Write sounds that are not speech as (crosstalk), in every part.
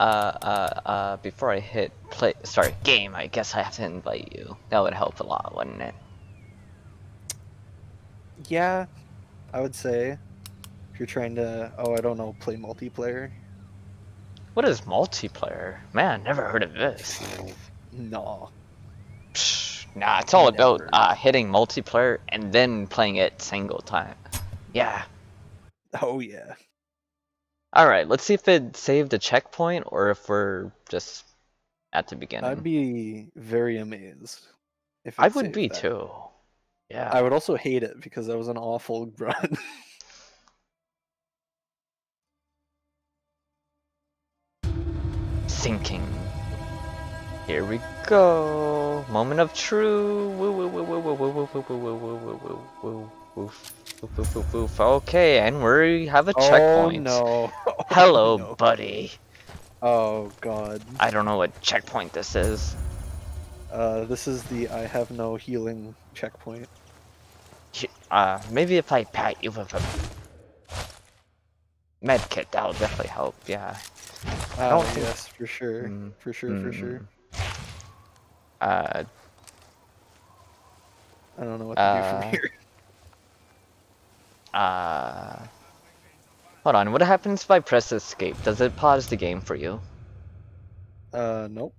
Uh, uh, uh, before I hit play, sorry, game, I guess I have to invite you. That would help a lot, wouldn't it? Yeah, I would say. If you're trying to, oh, I don't know, play multiplayer. What is multiplayer? Man, never heard of this. No. Psh, nah, it's all about uh, hitting multiplayer and then playing it single time. Yeah. Oh yeah. Alright, let's see if it saved a checkpoint or if we're just at the beginning. I'd be very amazed. If I would be that. too. Yeah. I would also hate it because that was an awful run. Sinking. Here we go. Moment of truth. Woo woo woo woo woo woo woo woo woo woo woo woo woo woo woof, woof, woof. Okay, and we have a checkpoint. (laughs) Oh no. Hello, no. buddy. Oh god. I don't know what checkpoint this is. Uh, this is the I have no healing checkpoint. Uh, maybe if I pat you with a medkit, that'll definitely help. Yeah. Ah, don't think- yes, for sure. Mm, For sure, for sure. Uh, I don't know what to do Uh, from here. (laughs) uh. Hold on. What happens if I press escape? Does it pause the game for you? Uh, nope.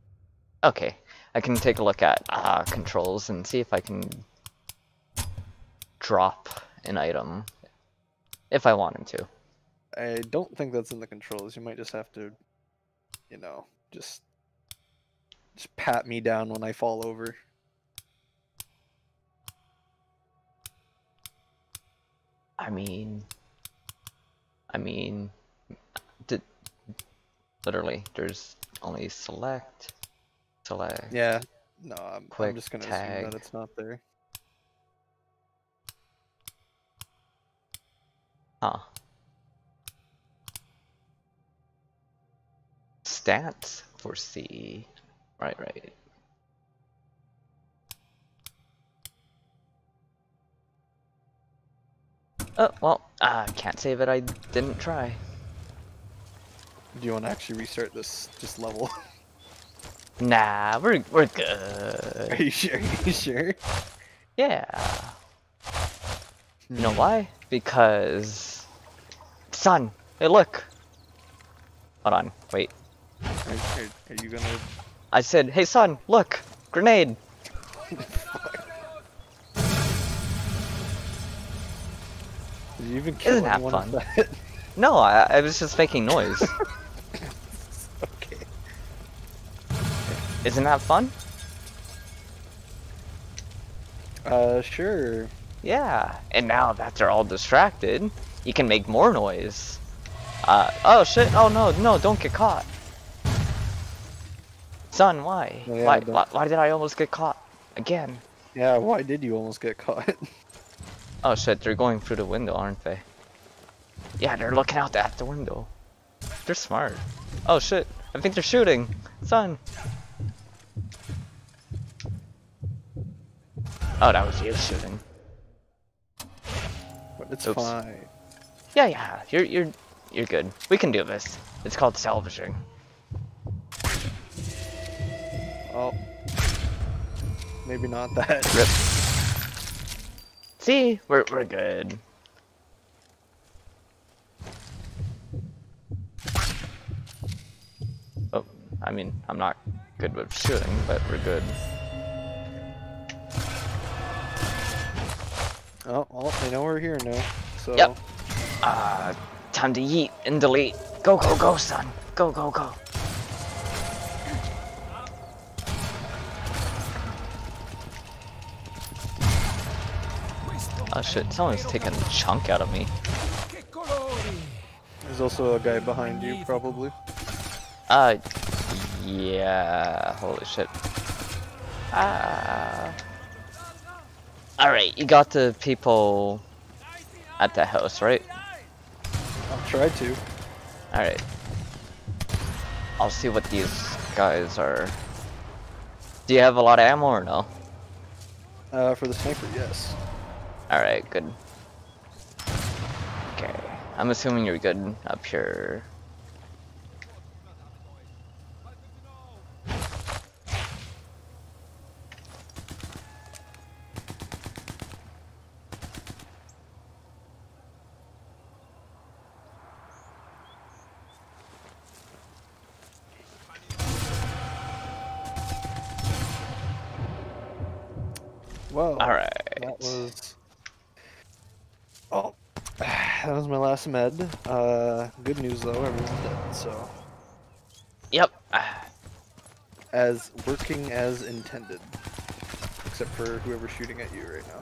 Okay, I can take a look at uh, controls and see if I can drop an item if I wanted to. I don't think that's in the controls. You might just have to, you know, just just pat me down when I fall over. I mean, I mean, did literally there's only select, select. Yeah. No, I'm, I'm just gonna assume that it's not there. Huh. Stats for C. Right, right. Oh, well, I can't say that I didn't try. Do you want to actually restart this just level? (laughs) Nah, we're we're good. Are you sure? (laughs) Are you sure? Yeah. You know why? Because son, hey look. Hold on, wait. Are, are, are you gonna? I said, hey son, look, grenade. (laughs) you even kill Isn't that fun? (laughs) that? No, I, I was just making noise. (laughs) okay. Isn't that fun? Uh, sure. Yeah. And now that they're all distracted, you can make more noise. Uh, oh shit, oh no, no, don't get caught. Son, why? Yeah, why, why? Why did I almost get caught? Again. Yeah. Why did you almost get caught? (laughs) Oh shit, they're going through the window, aren't they? Yeah, they're looking out at the window. They're smart. Oh shit, I think they're shooting. Son. Oh, that was you shooting. but it's Oops. fine. Yeah, yeah, you're you're you're good. We can do this. It's called salvaging. Oh. Maybe not that. Rip. See, we're we're good. Oh, I mean, I'm not good with shooting, but we're good. Oh, well, they know we're here now. So. Yep. Uh, time to yeet and delete. Go, go, go, son. Go, go, go. Oh shit, someone's taking a chunk out of me. There's also a guy behind you, probably. Uh, yeah, holy shit. Ah. Alright, you got the people at the house, right? I'll try to. Alright. I'll see what these guys are. Do you have a lot of ammo or no? Uh, for the sniper, yes. Alright, good. Okay. I'm assuming you're good up here. Whoa. All right. That was that was my last med. Uh, good news though, everyone's dead. So, Yep. As working as intended, except for whoever's shooting at you right now.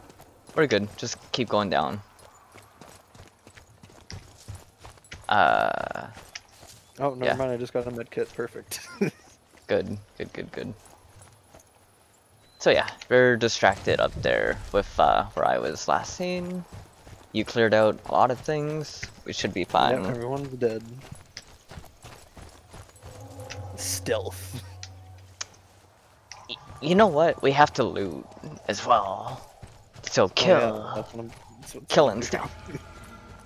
We're good. Just keep going down. Uh, Oh, never Yeah. mind. I just got a med kit. Perfect. (laughs) good, good, good, good. So yeah, we're distracted up there with uh, where I was last seen. You cleared out a lot of things. We should be yep, fine. everyone's dead. Stealth. You know what? We have to loot as well. So Oh, kill. yeah, that's that's Killing stuff. (laughs)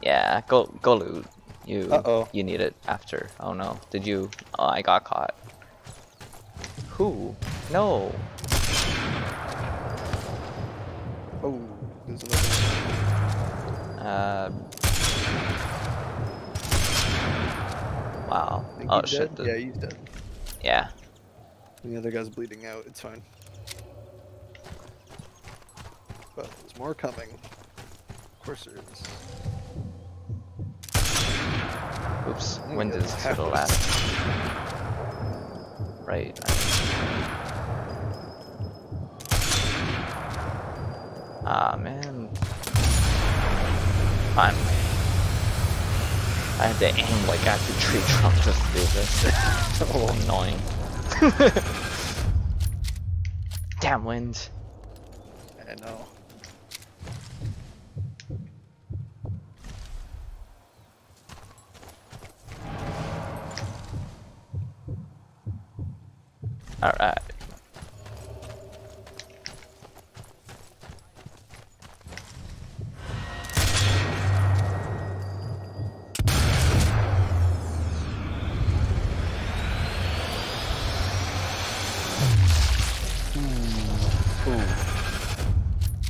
Yeah, go go loot. You Uh-oh. you need it after. Oh no. Did you Oh I got caught. Who? No. Oh. Uh Wow. Oh shit. dead? Yeah, he's dead. yeah. The other guy's bleeding out. It's fine. But there's more coming. Of course there is. Oops. Oh, Wind is to the left. Right. Ah man. Finally. I had to aim like at the tree trunk just to do this. (laughs) Oh, Annoying. (laughs) Damn wind. I know. Alright.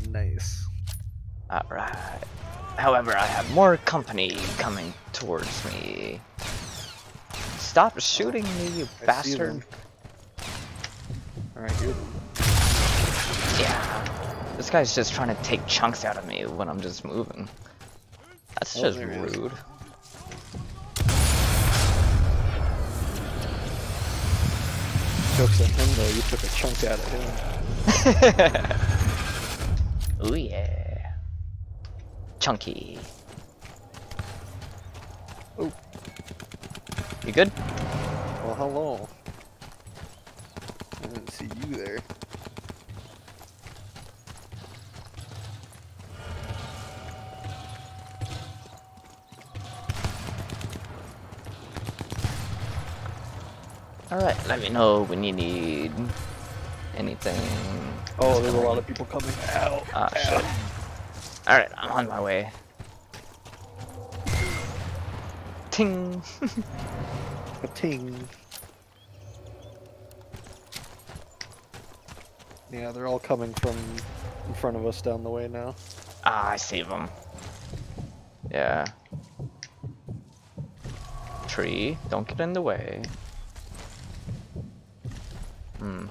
Nice. Alright. However, I have more company coming towards me. Stop shooting me, you I bastard. Alright, here. Yeah. This guy's just trying to take chunks out of me when I'm just moving. That's Oh, just is. rude. Jokes on him though, you took a chunk out of him. Ooh (laughs) yeah. Chunky. Oh. You good? Well, hello. I didn't see you there. Alright, let me know when you need anything. Oh, there's a lot of people coming out. Ah, shit. Alright, I'm on my way. Ting! A (laughs) ting. Yeah, they're all coming from in front of us down the way now. ah, I save them. Yeah. Tree, don't get in the way. Hmm.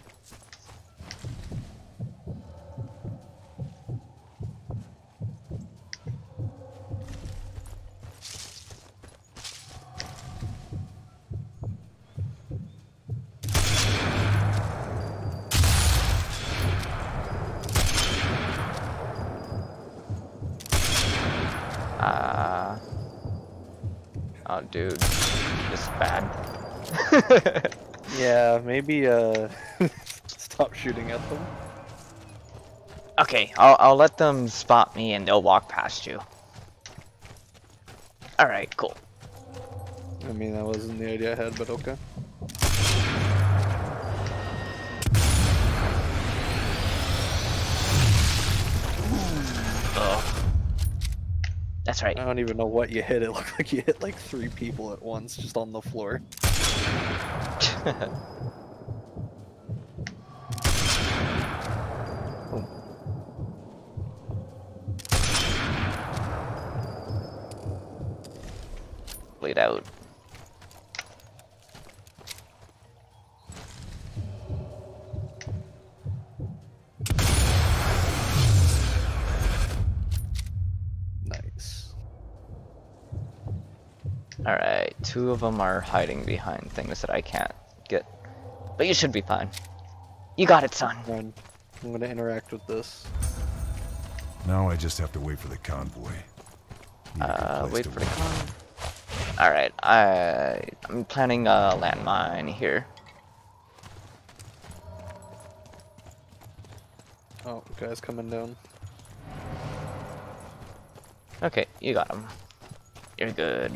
Ah. oh, dude. This is bad. Yeah, maybe uh (laughs) stop shooting at them. okay, I'll, I'll let them spot me and they'll walk past you. Alright, cool. I mean, that wasn't the idea I had, but okay. Ugh. That's right. I don't even know what you hit. It looked like you hit like three people at once, just on the floor. (laughs) played out. Nice. Alright, two of them are hiding behind things that I can't get. But you should be fine. You got it, son. I'm gonna interact with this. Now I just have to wait for the convoy. Need uh, wait for the convoy. Alright, I I'm planning a landmine here. Oh, guy's coming down. Okay, you got him. You're good.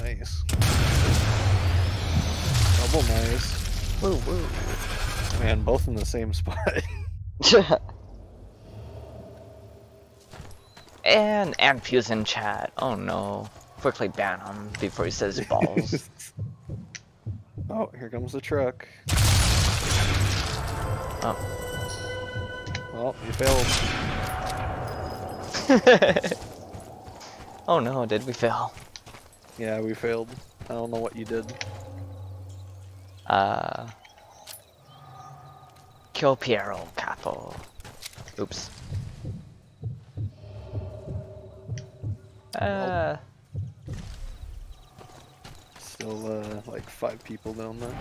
Nice. Double nice. Woo woo. Man, both in the same spot. (laughs) (laughs) and and Fuse in chat. Oh no. Quickly ban him before he says balls. (laughs) oh, here comes the truck. oh. Well, you failed. oh no, did we fail? Yeah, we failed. I don't know what you did. Uh Kill Piero Capo. Oops. Uh Still, uh, like five people down there.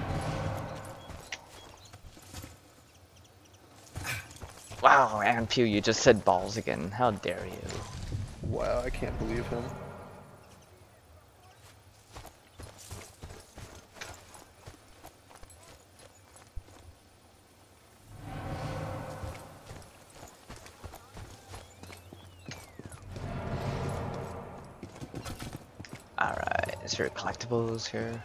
Wow, and Pew, you just said balls again. How dare you? Wow, I can't believe him. There collectibles here?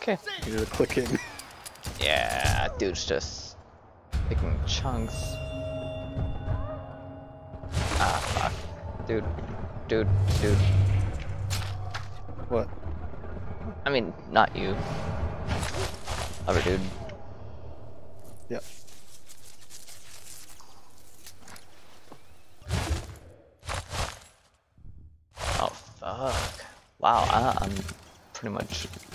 Okay. You're clicking. Yeah, dude's just picking chunks. Ah, fuck. Dude, dude, dude. What? I mean, not you. Other dude. Yep. Oh, fuck. Wow, I, I'm pretty much low on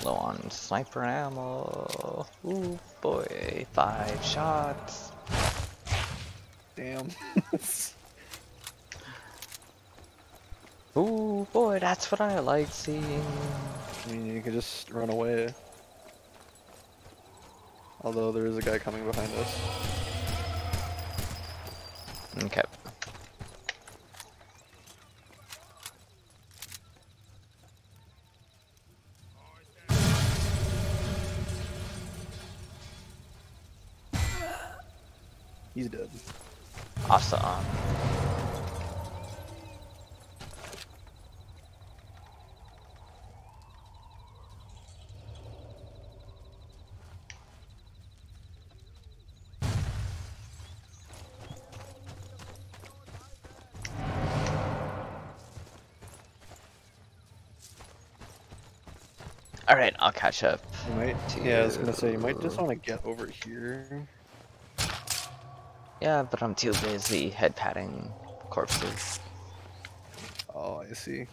sniper ammo. Ooh, boy. Five shots. Damn. (laughs) Ooh, boy, that's what I like seeing. I mean, you can just run away. Although there is a guy coming behind us. Okay. He's dead. Awesome. Alright, I'll catch up. You might. Yeah, I was gonna say you might just want to get over here. Yeah, but I'm too busy head patting corpses. Oh, I see.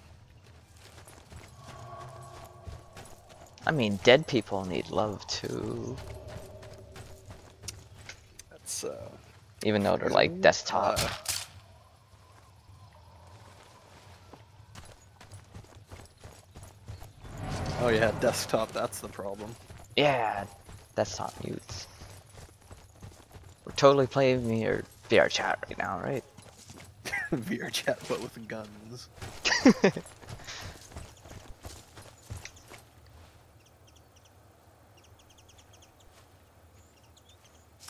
I mean, dead people need love too. That's uh. Even though they're like desktop. uh, Oh yeah, (laughs) desktop. That's the problem. Yeah, desktop mutes. We're totally playing VR, VR chat right now, right? (laughs) VR chat, but with guns. (laughs)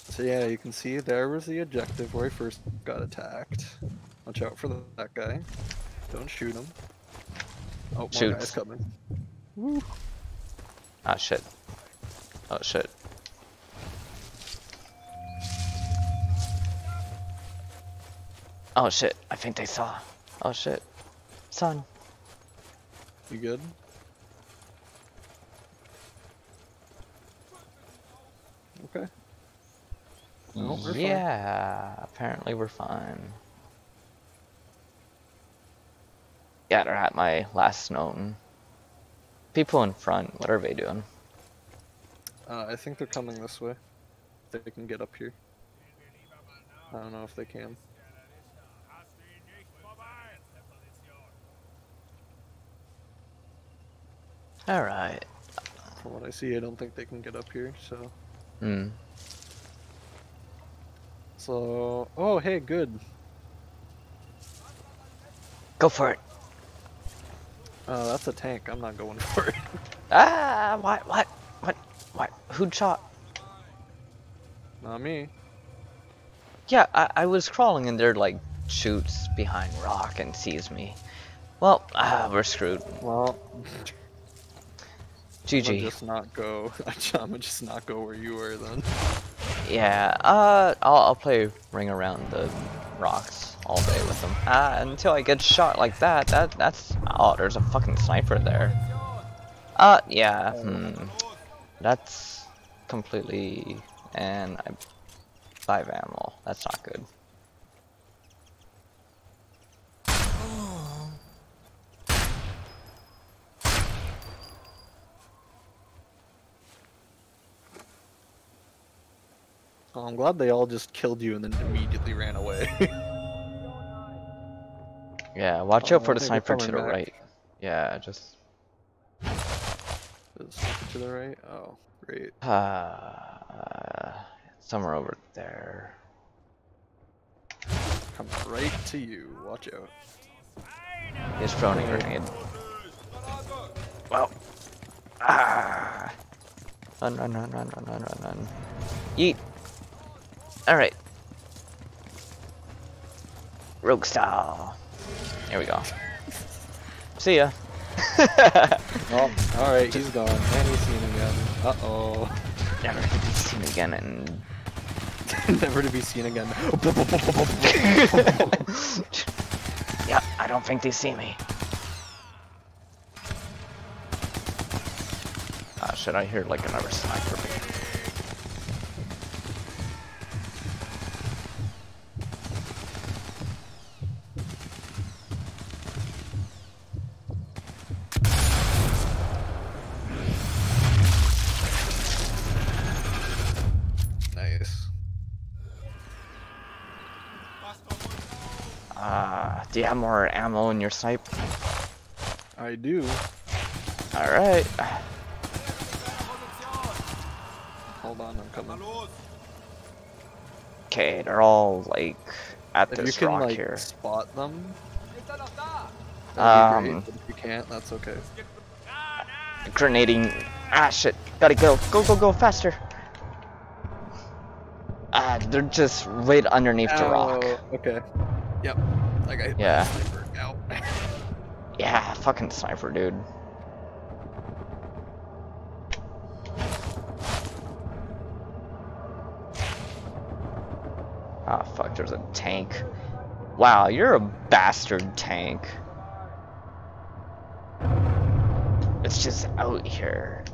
So yeah, you can see there was the objective where I first got attacked. Watch out for that guy. Don't shoot him. Oh, more guys Shoots. Coming. Ah shit. Oh shit. Oh shit, I think they saw. Oh shit. Son. You good? Okay. No, we're fine. yeah, apparently we're fine. Yeah, they're at my last known. People in front, what are they doing? Uh, I think they're coming this way. They can get up here. I don't know if they can. Alright. From what I see, I don't think they can get up here. So, Hmm. so oh hey, good. Go for it. Uh, that's a tank. I'm not going for it. (laughs) Ah, what, what, what, what? Who shot? not me. Yeah, I, I was crawling and there like shoots behind rock and sees me. Well, ah, we're screwed. Well, I'm GG. just not go. (laughs) I'm gonna just not go where you were then. Yeah, uh, I'll, I'll play ring around the rocks all day with them. Uh, until I get shot like that, that, that's, oh, there's a fucking sniper there. Uh, yeah, hmm. That's completely, and I, five ammo, that's not good. Well, I'm glad they all just killed you and then immediately ran away. (laughs) Yeah, watch Oh, out for the sniper to the back. right. Yeah, just, to the right? Oh, great. (sighs) uh, somewhere over there. Come right to you. Watch out. He's throwing a grenade. Well. Ah. Run, run, run, run, run, run, run, run. Yeet. Alright. Rogue style. There we go. See ya. (laughs) Oh, alright, he's gone. And he's seen again. Uh oh. Never to be seen again and (laughs) Never to be seen again. (laughs) yeah, I don't think they see me. Uh, should I hear like another sniper? nice. More ammo in your snipe? I do. Alright. Hold on, I'm coming. Okay, they're all like at If you this can rock like here. spot them, Um, great. If you can't, that's okay. Grenading. Ah, shit. Gotta go. Go, go, go, faster. Ah, they're just right underneath the rock. Oh, Okay. Yep. Like I Yeah. sniper. Ow. (laughs) Yeah, fucking sniper, dude. Ah, fuck, there's a tank. Wow, you're a bastard tank. It's just out here.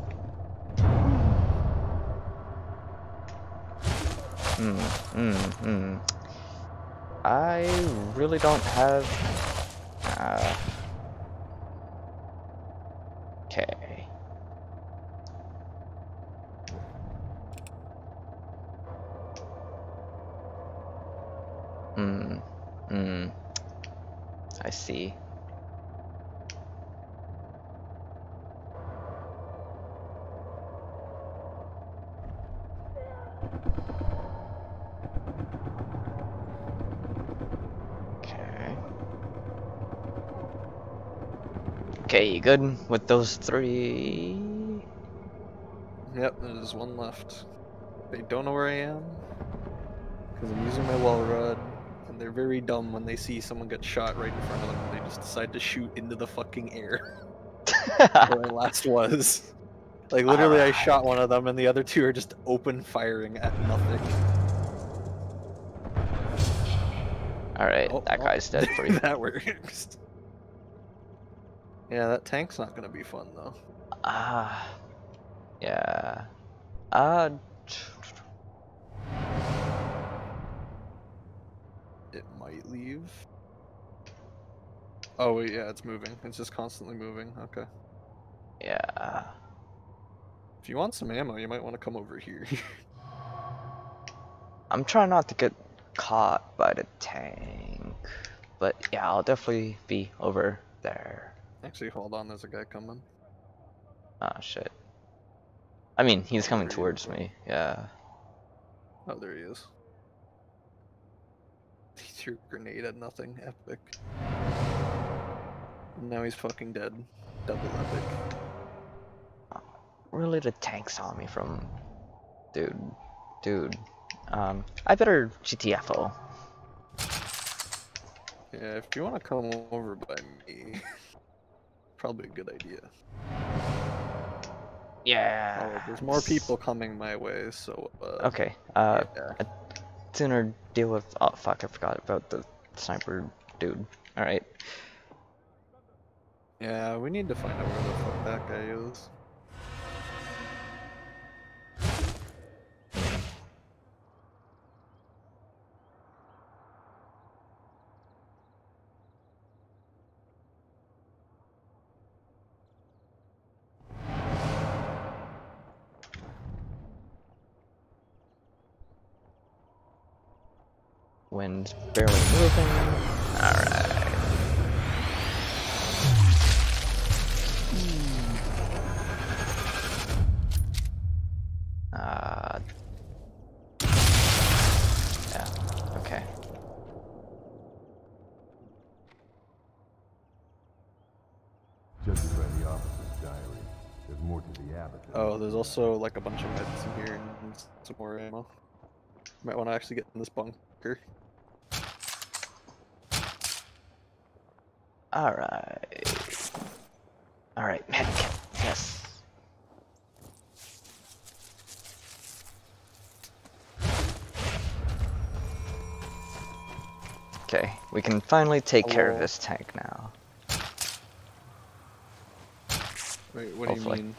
Mm, mm, mm. I really don't have. Uh, okay. Hmm. Hmm. I see. Okay, you good with those three? Yep, there's one left. They don't know where I am. Because I'm using my Welrod. And they're very dumb when they see someone get shot right in front of them. They just decide to shoot into the fucking air. (laughs) where I last was. Like literally I shot one of them and the other two are just open firing at nothing. Alright, Oh, that oh. guy's dead for you. (laughs) that works. Yeah, that tank's not gonna be fun though. Ah. yeah. Uh. It might leave. Oh wait, yeah, it's moving. It's just constantly moving. Okay. Yeah. If you want some ammo, you might want to come over here. (laughs) I'm trying not to get caught by the tank. But yeah, I'll definitely be over there. Actually, hold on. There's a guy coming. Ah, shit. I mean, he's Oh, coming he towards me. Yeah. Oh, there he is. (laughs) He threw a grenade at nothing. Epic. And now he's fucking dead. Double epic. Really, the tank saw me from. Dude. Dude. Um, I better GTFO. Yeah, if you want to come over by me, (laughs) probably a good idea. Yeah. Oh, there's more people coming my way, so. Uh, Okay. Uh, yeah. sooner deal with. Oh fuck! I forgot about the sniper dude. All right. Yeah, we need to find out where the fuck that guy is. Wind's barely moving. All right. Uh. Yeah. Okay. Judging by the officer's diary, there's more to the abbot. Oh, there's also like a bunch of meds in here and some more ammo. Might want to actually get in this bunker. All right. All right. Medkit. Yes. Okay, we can finally take care of oh. this tank now. Wait, what do you mean?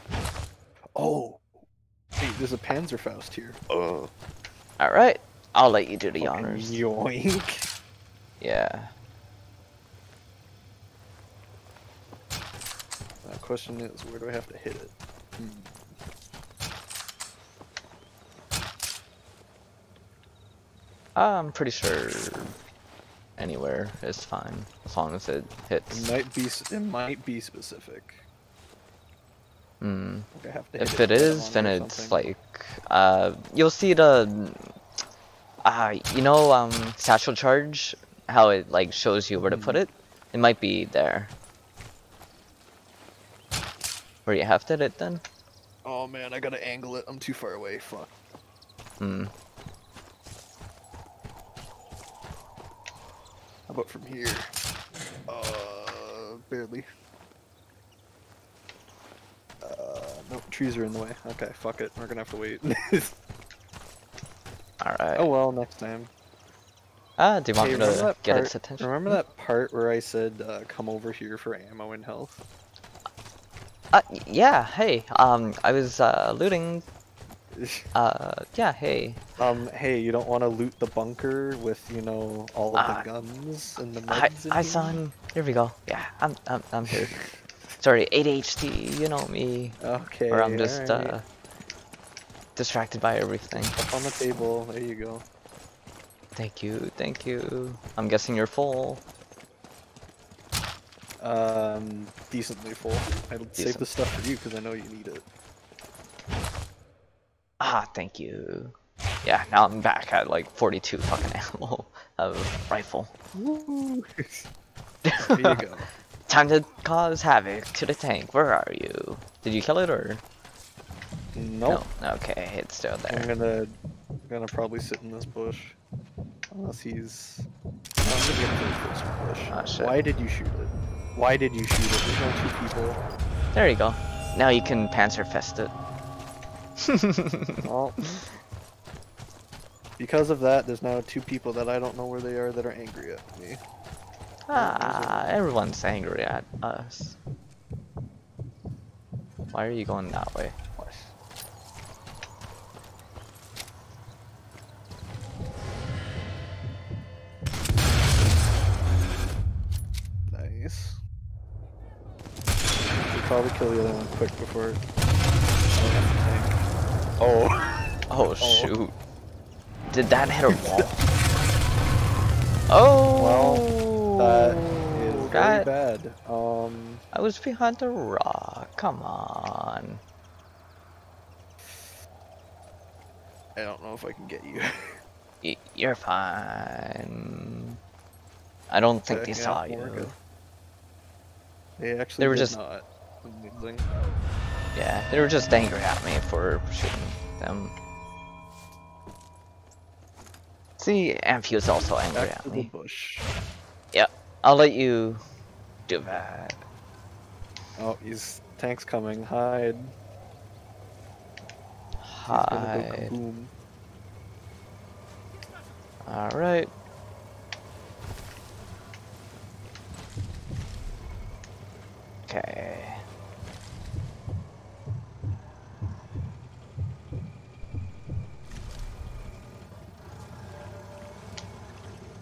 Oh! Hey, there's a Panzerfaust here. Oh. All right, I'll let you do the honors. Yoink! Yeah. Question is, where do I have to hit it? Hmm. I'm pretty sure anywhere is fine as long as it hits. It might be. It might be specific. Hmm. Like I have to. If it that is, then it's something. like, uh, you'll see the, uh, you know, um, satchel charge, how it like shows you where to put Mhm. it. It might be there. Where you have to hit it then. Oh man, I gotta angle it. I'm too far away. Fuck. Hmm. How about from here? Uh, barely. Uh, no, trees are in the way. Okay, fuck it. We're gonna have to wait. (laughs) All right. oh well, next time. Ah, do you want Hey, me to get part- its attention? Remember that part where I said, uh, "Come over here for ammo and health"? Uh, yeah. Hey, um, I was uh, looting. (laughs) Uh, yeah, hey. um, hey, you don't want to loot the bunker with, you know, all of Ah. the guns and the Hi, hi, here? son. Here we go. Yeah, I'm, I'm, I'm here. (laughs) Sorry, ADHD, you know me. Okay. Or I'm just, alright. uh, distracted by everything. Up on the table. There you go. Thank you, thank you. I'm guessing you're full. Um, decently full. I'll save Decent. the stuff for you because I know you need it. Ah, thank you. Yeah, now I'm back at like 42 fucking ammo of rifle. Woo! (laughs) there you go. (laughs) Time to cause havoc to the tank. Where are you? Did you kill it or? Nope. No. Okay, it's still there. I'm gonna, I'm gonna probably sit in this bush, unless he's. No, I'm gonna get this bush. shit. Why did you shoot it? Why did you shoot it? There's no two people. There you go. Now you can Panzerfaust it. (laughs) (laughs) Well, because of that, there's now two people that I don't know where they are that are angry at me. ah, everyone's angry at us. Why are you going that way? What? Nice. Probably kill the other one quick before. (laughs) Oh. Oh shoot! Did that hit a wall? (laughs) oh, Well, That is very that- bad. Um. I was behind the rock. Come on. I don't know if I can get you. (laughs) You're fine. I don't think they saw you. They actually They were just- not. Yeah, they were just angry at me for shooting them. See, Amphi's also angry Back at me. bush. I'll let you do that. Oh, he's tanks coming. Hide. Gonna go Hide. kaboom. Alright. Okay.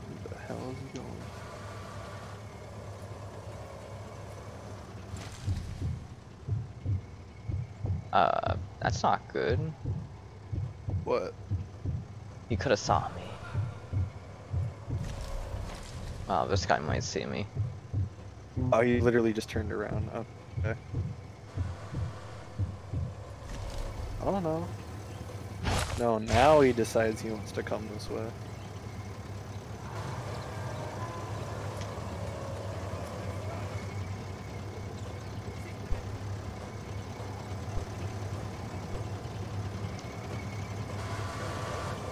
Where the hell is he going? Uh, that's not good. What? You could have saw me. Wow, this guy might see me. Oh, he literally just turned around. Oh, okay. Oh no. No, now he decides he wants to come this way.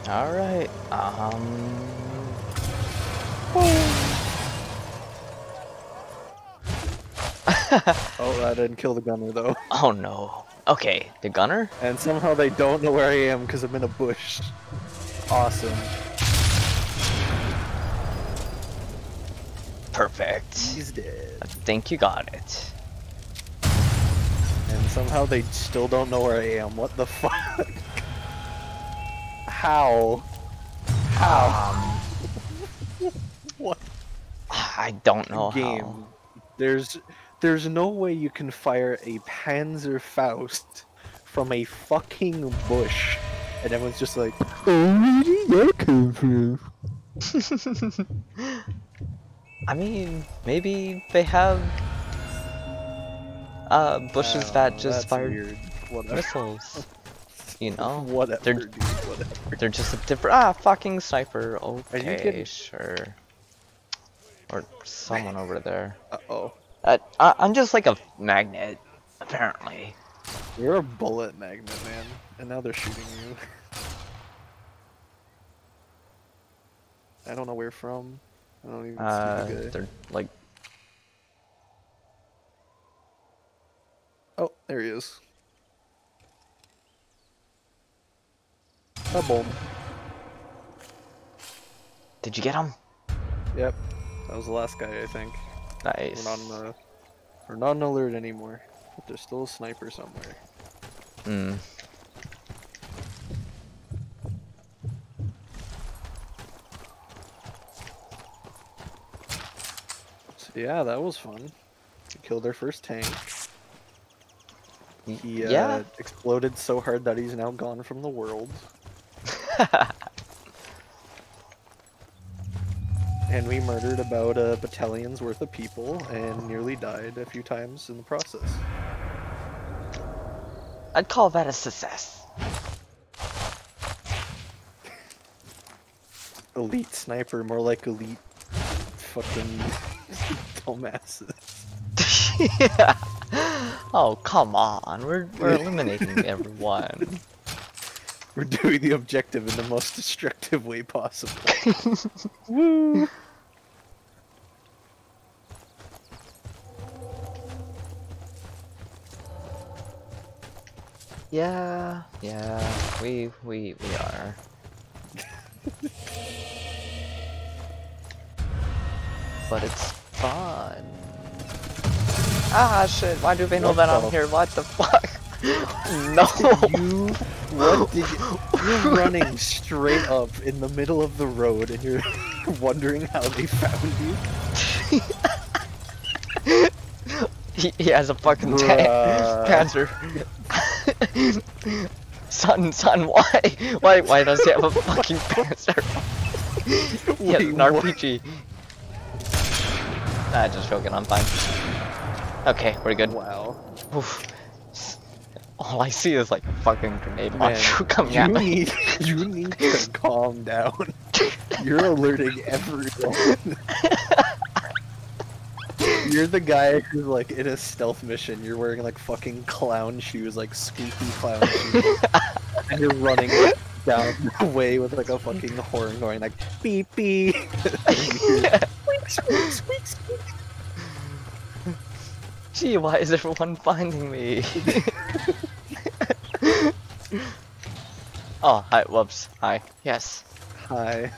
Alright, um... Oh, that didn't kill the gunner though. (laughs) oh no. Okay, the gunner? And somehow they don't know where I am because I'm in a bush. Awesome. Perfect. He's dead. I think you got it. And somehow they still don't know where I am. What the (laughs) fuck? How? How? Um, What I don't know game? how. There's there's no way you can fire a Panzer Faust from a fucking bush. And everyone's just like, oh, where did that come from? I mean, maybe they have uh, bushes Oh, that just fired weird. Whatever. missiles. You (laughs) know? Whatever, they're- dude. Whatever. They're just a different. Ah, fucking sniper. you Okay, getting- sure. Or someone over there. Uh oh. Uh, I, I'm just like a magnet, apparently. You're a bullet magnet, man. And now they're shooting you. I don't know where from. I don't even Uh, see the guy. they're like. Oh, there he is. Did you get him? Yep. That was the last guy, I think. Nice. We're not in a, we're not alert anymore. But there's still a sniper somewhere. Hmm. So yeah, that was fun. We killed our first tank. He uh, yeah. exploded so hard that he's now gone from the world. (laughs) And we murdered about a battalion's worth of people and nearly died a few times in the process. I'd call that a success. (laughs) Elite sniper, more like elite fucking (laughs) dumbasses. yeah. Oh come on, we're we're eliminating everyone. We're doing the objective in the most destructive way possible. Woo! (laughs) Yeah, yeah, we we we are. but it's fun. Ah shit, why do they know that I'm here? What the fuck? No! You what did you, you're running straight up in the middle of the road and you're (laughs) wondering how they found you? he, he has a fucking. Bruh. Panzer. son, son, why? Why why does he have a fucking panzer? He has an? RPG. Ah, just joking, I'm fine. Okay, we're good. Wow. Oof. All I see is like a fucking grenade Man, launcher (laughs) coming you at me. need you need to (laughs) calm down. You're alerting everyone. You're the guy who's like in a stealth mission. You're wearing like fucking clown shoes, like squeaky clown shoes, (laughs) and you're running down the way with like a fucking horn going like beep beep. Squeak, squeak, squeak, squeak. Gee, why is everyone finding me? (laughs) oh, hi, whoops. Hi. Yes. Hi.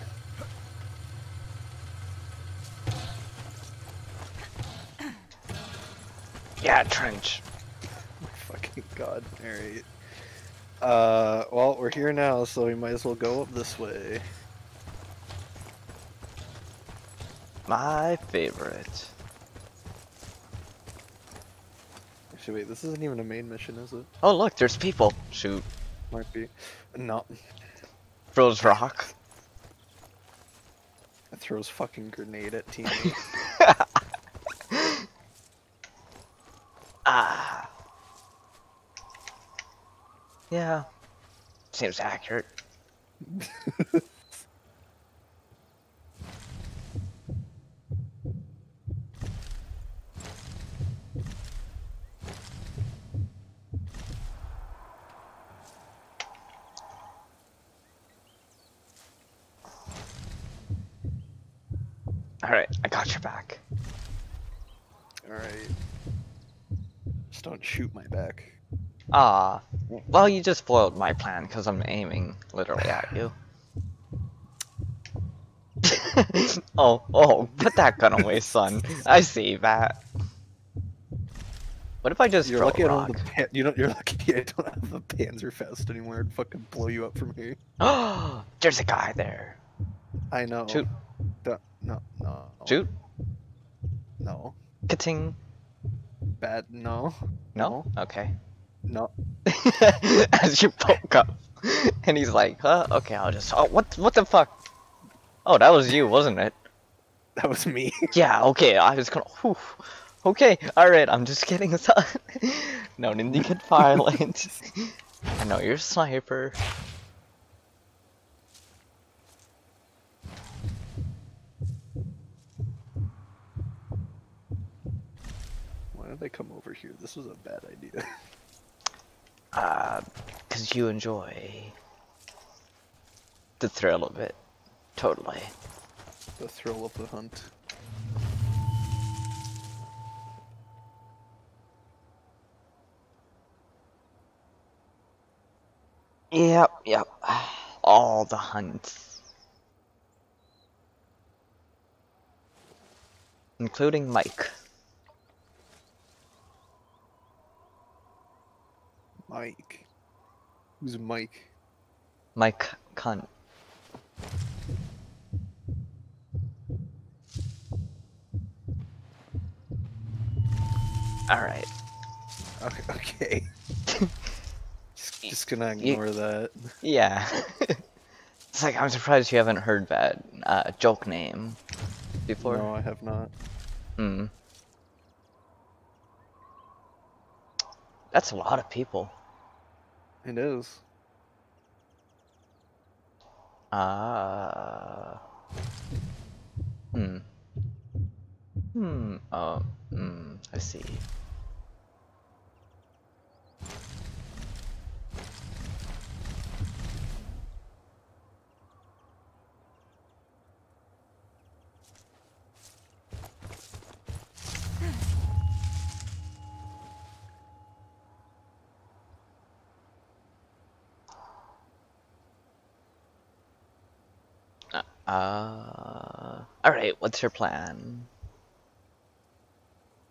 Yeah, trench. Fucking god. Alright. Uh, well, we're here now, so we might as well go up this way. My favorite. Actually, wait, this isn't even a main mission, is it? Oh, look, there's people. Shoot. Might be. No. Throws rock. It throws fucking grenade at teammates. (laughs) Ah. Yeah. Seems accurate. (laughs) Alright, I got your back. Alright. Just don't shoot my back. Ah, well, you just spoiled my plan because I'm aiming literally at you. (laughs) oh, oh, put that gun away, (laughs) son. I see that. What if I just You're lucky a I don't pan- you know you're lucky (laughs) I don't have the Panzerfaust anymore. I'd fucking blow you up from here. Oh, (gasps) there's a guy there. I know. Shoot. Duh, no, no. Shoot. No. Ka-ting. Bad. No. No? Okay. No. (laughs) As you poke up. And he's like, huh? Okay, I'll just. Oh, what, what the fuck? Oh, that was you, wasn't it? (laughs) That was me. (laughs) Yeah, okay, I was gonna. Whew. Okay, alright, I'm just kidding, no get violent. I know you're a sniper. Did they come over here? This was a bad idea. (laughs) Uh, cause you enjoy the thrill of it. Totally. the thrill of the hunt. Yep, yep. All the hunts. Including Mike. Mike. Who's Mike? Mike Cunt. Alright. Okay. okay. (laughs) just, just gonna You- ignore that. Yeah. (laughs) it's like, I'm surprised you haven't heard that uh, joke name before. No, I have not. Hmm. That's a lot of people. It is. Ah. hmm. Hmm. Oh. Hmm. I see. Uh. All right. What's your plan?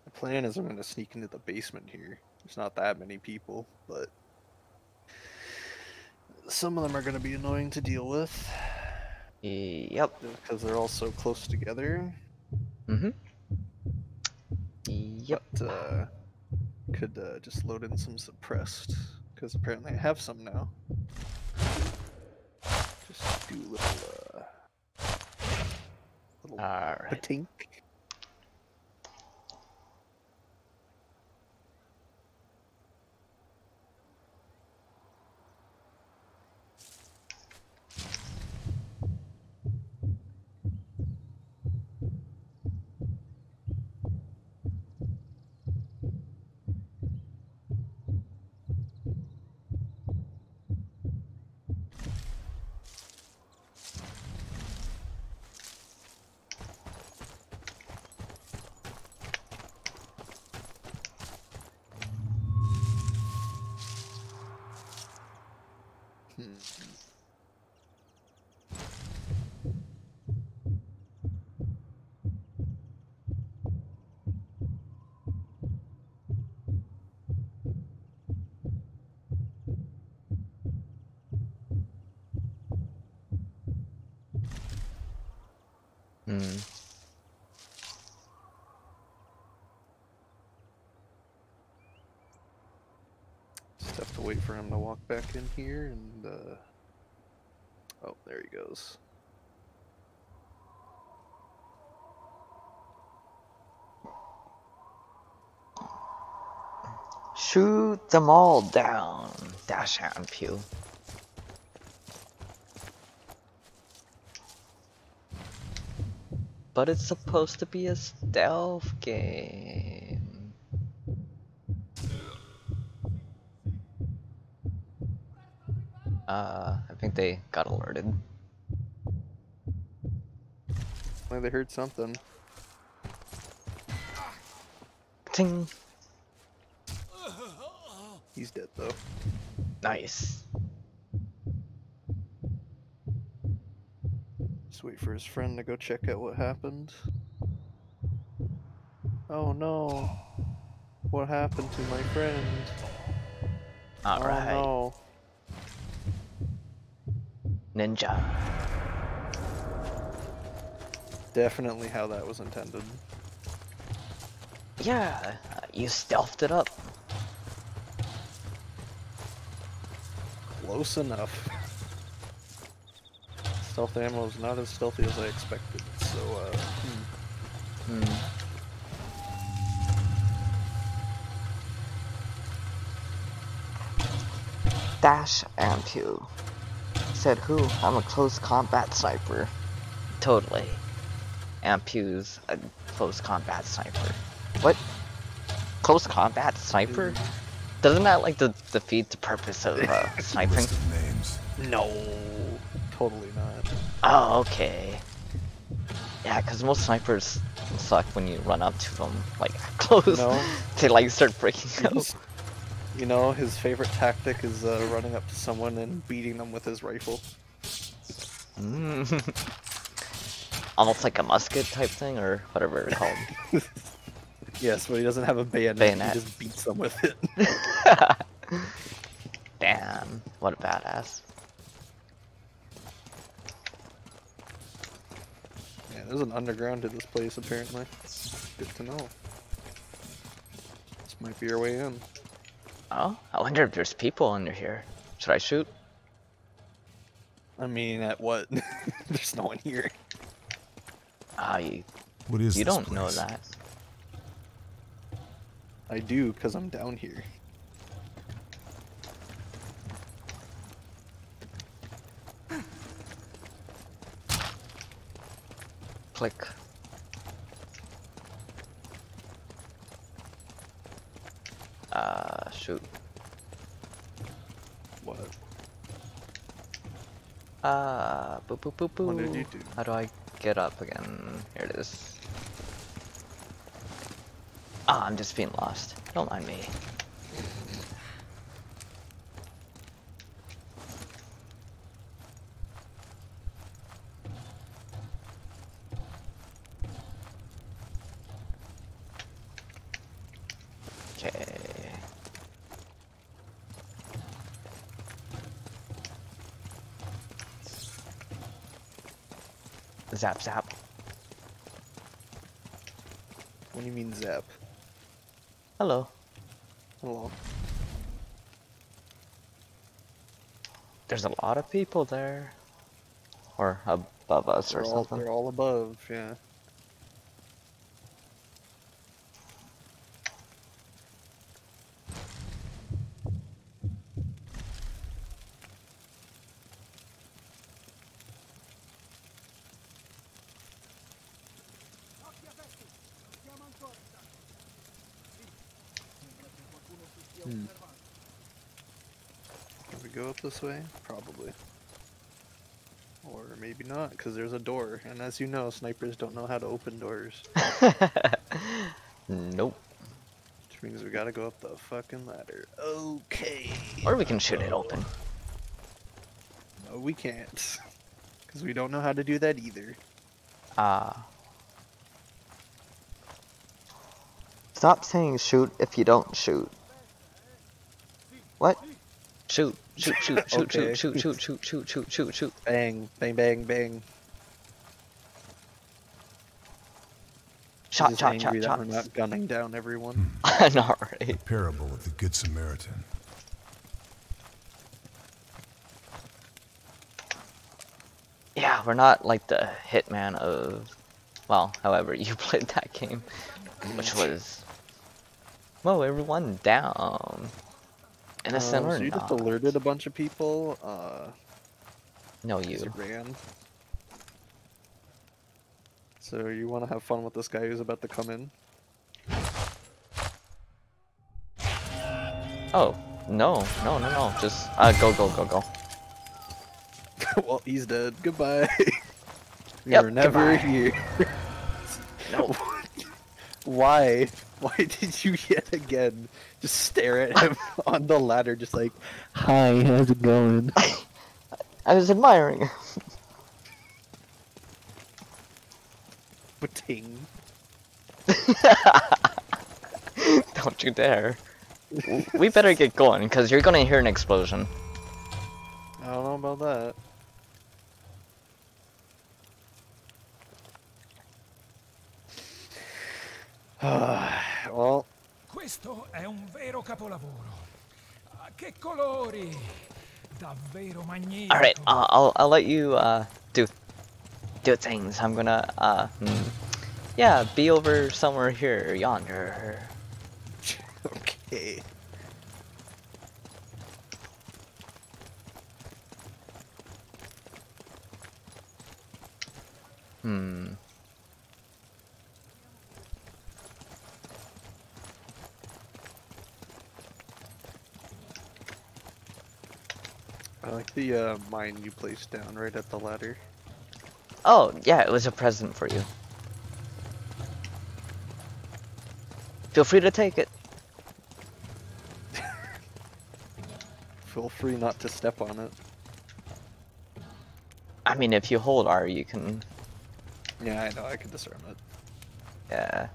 The plan is I'm gonna sneak into the basement here. There's not that many people, but some of them are gonna be annoying to deal with Yep. because they're all so close together. Mm-hmm. Yep. But, uh, could uh, just load in some suppressed because apparently I have some now. Just do a little, uh, little All right. patink. Hmm. Hmm. Just have to wait for him to walk back in here and uh Oh, there he goes. Shoot them all down. Dash and pew. But it's supposed to be a stealth game. Uh, I think they got alerted. Well, they heard something. Ting. He's dead though. Nice. Wait for his friend to go check out what happened. Oh no. What happened to my friend? All oh no. Ninja. Definitely how that was intended. Yeah, you stealthed it up. Close enough. (laughs) Stealth ammo is not as stealthy as I expected, so uh hmm. Hmm. Dash and Pew. Said who? I'm a close combat sniper. Totally. Ampu's a close combat sniper. What? Close combat sniper? Doesn't that like de- defeat the purpose of uh, (laughs) sniping? Names. No, totally not. Oh, okay. Yeah, because most snipers suck when you run up to them, like (laughs) close. No. (laughs) they like start freaking He out. You know, his favorite tactic is uh, running up to someone and beating them with his rifle. Mm. (laughs) Almost like a musket type thing, or whatever it's called. Yes, but he doesn't have a bayonet. Bayonet. He just beats them with it. Damn, what a badass. Yeah, there's an underground to this place apparently. Good to know. This might be our way in. Oh, I wonder if there's people under here. Should I shoot? I mean, at what? (laughs) There's no one here. Ah, you, What is this? you this don't know that. I do, because I'm down here. Click. Uh, shoot. What? Ah, boop boop boop boop. What did you do? How do I get up again? Here it is. Ah, I'm just being lost. Don't mind me. Zap zap. What do you mean zap? Hello. Hello. There's a lot of people there. Or above us or They're all, something. they're all above, yeah. This way? Probably. Or maybe not, because there's a door. And as you know, snipers don't know how to open doors. (laughs) nope. Which means we gotta go up the fucking ladder. Okay. Or we can shoot it open. No, we can't. Because we don't know how to do that either. Ah. Stop saying shoot if you don't shoot. What? Shoot, shoot, shoot, shoot, Okay. shoot, shoot, shoot, shoot, shoot, shoot, shoot. Bang, bang, bang, bang. Shot, Just shot, shot, We're shot. not gunning down everyone. Hmm. (laughs) Not right. Parable of the Good Samaritan. Yeah, we're not like the hitman of, well, however you (laughs) played that game, which was, whoa, everyone down. Innocent Um, or so you just alerted a bunch of people. Uh, No, you. ran. So you want to have fun with this guy who's about to come in? Oh, no, no, no, no. Just uh, go, go, go, go. (laughs) well, he's dead. Goodbye. (laughs) we Yep, never goodbye. here. No. (laughs) Why? (laughs) Why did you yet again just stare at him (laughs) on the ladder, just like, "Hi, how's it going?" (laughs) I was admiring. Ting. Don't you dare. We better get going, because you're gonna hear an explosion. I don't know about that. Well, Questo è un vero capolavoro. Ah, Che colori! Davvero magnifico. Alright, uh, I'll, I'll let you, uh, do, do things. I'm gonna, uh, hmm, yeah, be over somewhere here, yonder. okay. Hmm. I like the uh, mine you placed down right at the ladder. Oh, yeah, it was a present for you. Feel free to take it. (laughs) Feel free not to step on it. I mean, if you hold R, you can, Yeah, I know, I can disarm it. yeah.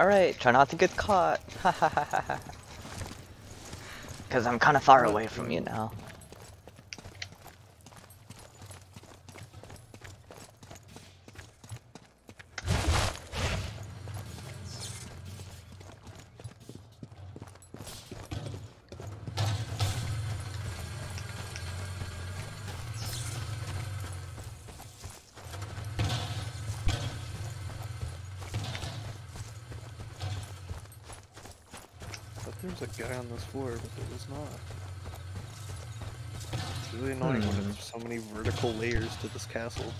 Alright, try not to get caught. (laughs) Because I'm kind of far away from you now. Guy on this floor, but there was not. It's really annoying when Hmm. there's so many vertical layers to this castle.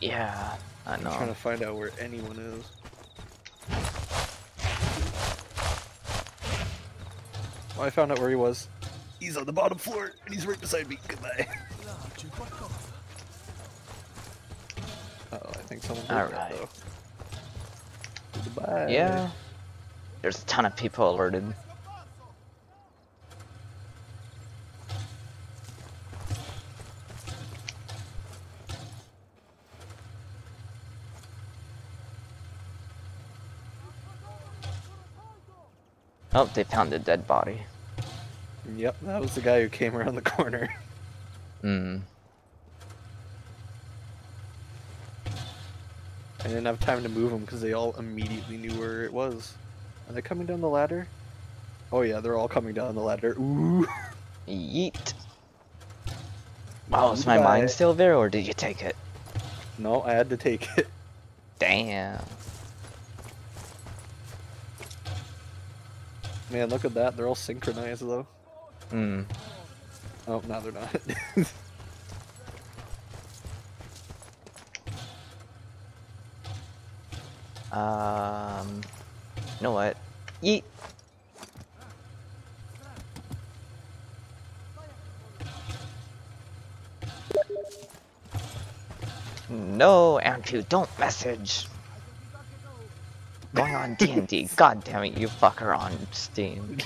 Yeah, I I'm trying to find out where anyone is. Oh, I found out where he was. He's on the bottom floor, and he's right beside me. Goodbye. (laughs) Uh oh, I think someone that, Alright. though. Goodbye. Yeah. There's a ton of people alerted. Oh, they found a dead body. Yep, that was the guy who came around the corner. Hmm. I didn't have time to move them because they all immediately knew where it was. Are they coming down the ladder? Oh yeah, they're all coming down the ladder. Ooh. Yeet. Wow, (laughs) is my mine still there, or did you take it? No, I had to take it. Damn. Man, look at that. They're all synchronized though. Hmm. Oh, no, they're not. (laughs) Um. You know what? Yeet. No, Andrew, don't message. Going on D&D. (laughs) God damn it, you fucker on Steam.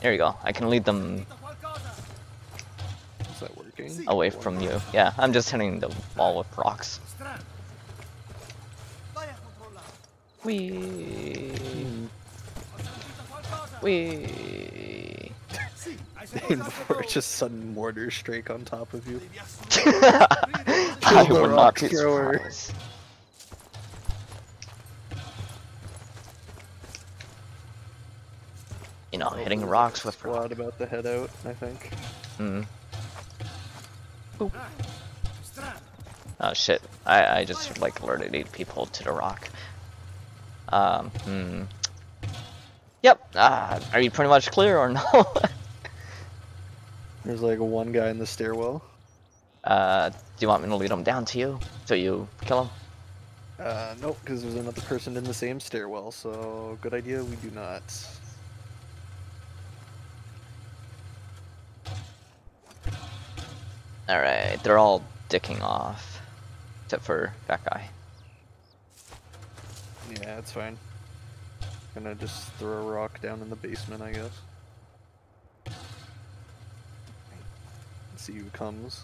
there you go. I can lead them Is that working? away from you. Yeah, I'm just hitting the wall with rocks. Wee. Wee. (laughs) Before it's just sudden mortar strike on top of you. (laughs) I the will not be surprised. You know, hitting rocks with rocks. Squad about to head out, I think. Mm. Oh shit! I I just like alerted eight people to the rock. Um. Hmm. Yep. Uh, are you pretty much clear or (laughs) no? There's like one guy in the stairwell. uh, do you want me to lead him down to you so you kill him? Uh, nope, because there's another person in the same stairwell, so good idea, we do not. All right. They're all dicking off, except for that guy. Yeah, that's fine. Gonna just throw a rock down in the basement, I guess. See who comes.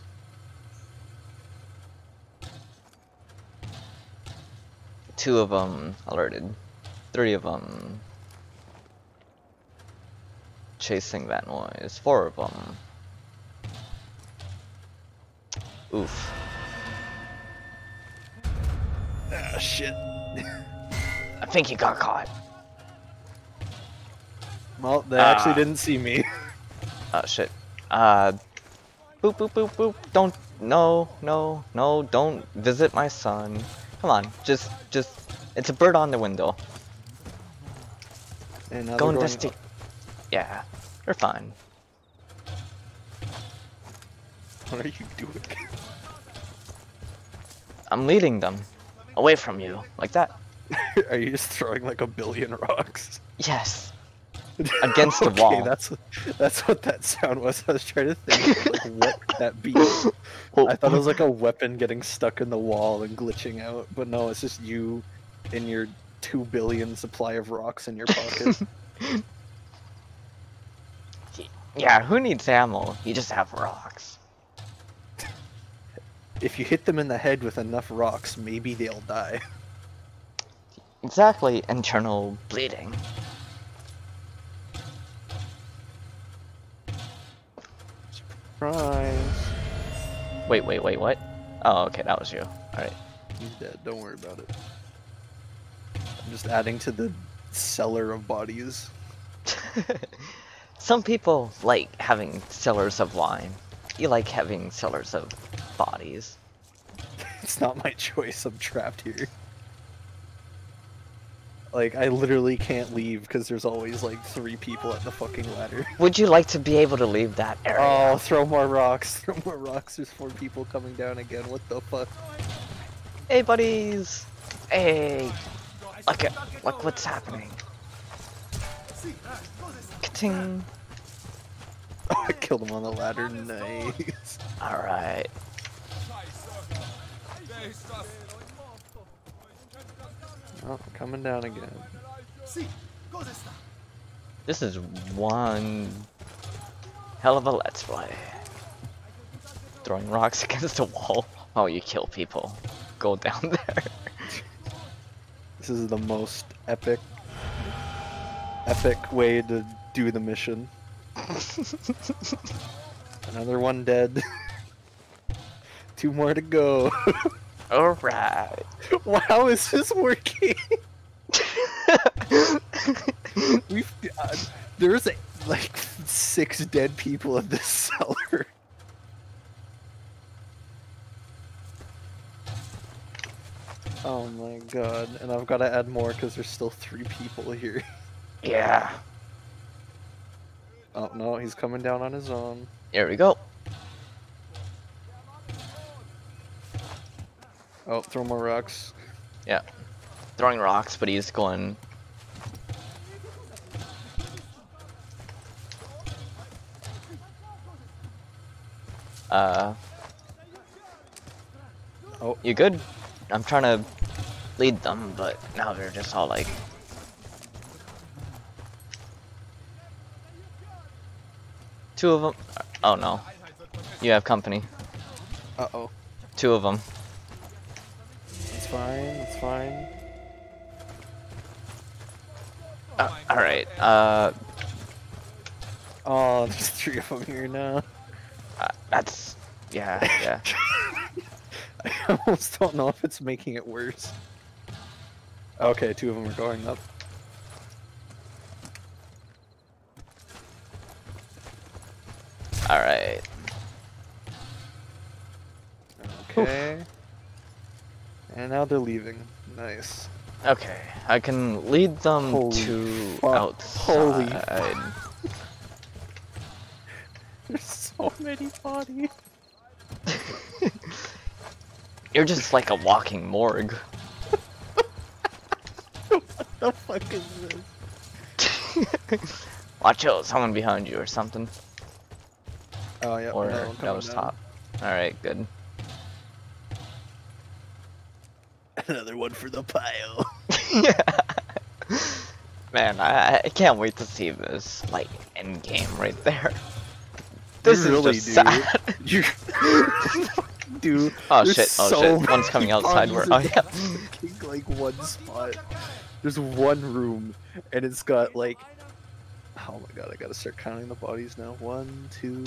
Two of them alerted. Three of them chasing that noise. Four of them. Oof. Ah, shit. (laughs) I think he got caught. Well, they actually Ah. didn't see me. Oh shit. Uh. Boop boop boop boop. Don't. No no no. Don't visit my son. Come on. Just just. It's a bird on the window. And Go investigate. Yeah. You're fine. What are you doing? I'm leading them away from you like that. (laughs) are you just throwing like a billion rocks? Yes. Against the (laughs) okay, wall. that's that's what that sound was. I was trying to think like, (laughs) what that beat. I thought it was like a (laughs) weapon getting stuck in the wall and glitching out, but no, it's just you in your two billion supply of rocks in your pocket. Yeah, who needs ammo? You just have rocks. if you hit them in the head with enough rocks, maybe they'll die. Exactly, internal bleeding. Surprise. Wait, wait, wait, what? Oh, okay, that was you. Alright. He's dead. Don't worry about it. I'm just adding to the cellar of bodies. (laughs) Some people like having cellars of wine. You like having cellars of bodies. (laughs) It's not my choice. I'm trapped here. Like, I literally can't leave because there's always like three people at the fucking ladder. (laughs) Would you like to be able to leave that area? Oh, throw more rocks. (laughs) Throw more rocks. There's four people coming down again. What the fuck? Hey, buddies! Hey! Look at, look what's happening. Ka-ting! (laughs) I killed him on the ladder. Nice. Alright. Oh, coming down again. This is one hell of a let's play. Throwing rocks (laughs) against a wall while you kill people. Go down (laughs) there. This is the most epic, epic way to do the mission. (laughs) Another one dead. Two more to go. Alright. (laughs) wow, is this working? (laughs) We've uh, there's a, like six dead people in this (laughs) cellar. Oh my god, and I've got to add more because there's still three people here. yeah. Oh no, he's coming down on his own. Here we go. Oh, throw more rocks. Yeah. Throwing rocks, but he's going. Uh. Oh. You good? I'm trying to lead them, but now they're just all like. Two of them. Oh no. You have company. Uh oh. Two of them. It's fine, it's fine. Uh, alright. Uh. Oh, (laughs) there's three of them here now. uh, That's. Yeah, yeah. (laughs) I almost don't know if it's making it worse. Okay, two of them are going up. Alright. Okay. And now they're leaving. Nice. Okay, I can lead them Holy to fuck. outside. Holy (laughs) There's so many bodies. (laughs) You're just like a walking morgue. (laughs) What the fuck is this? Watch out, someone behind you or something. Oh yeah, or one that was down. top. Alright, good. (laughs) Another one for the pile. (laughs) (laughs) Man, I, I can't wait to see this, like, end game right there. This You is really just do. sad. You, dude. Oh there's shit, oh so shit, one's coming outside where- oh, yeah. fucking, like one spot. There's one room, and it's got like. Oh my god, I gotta start counting the bodies now. One, two.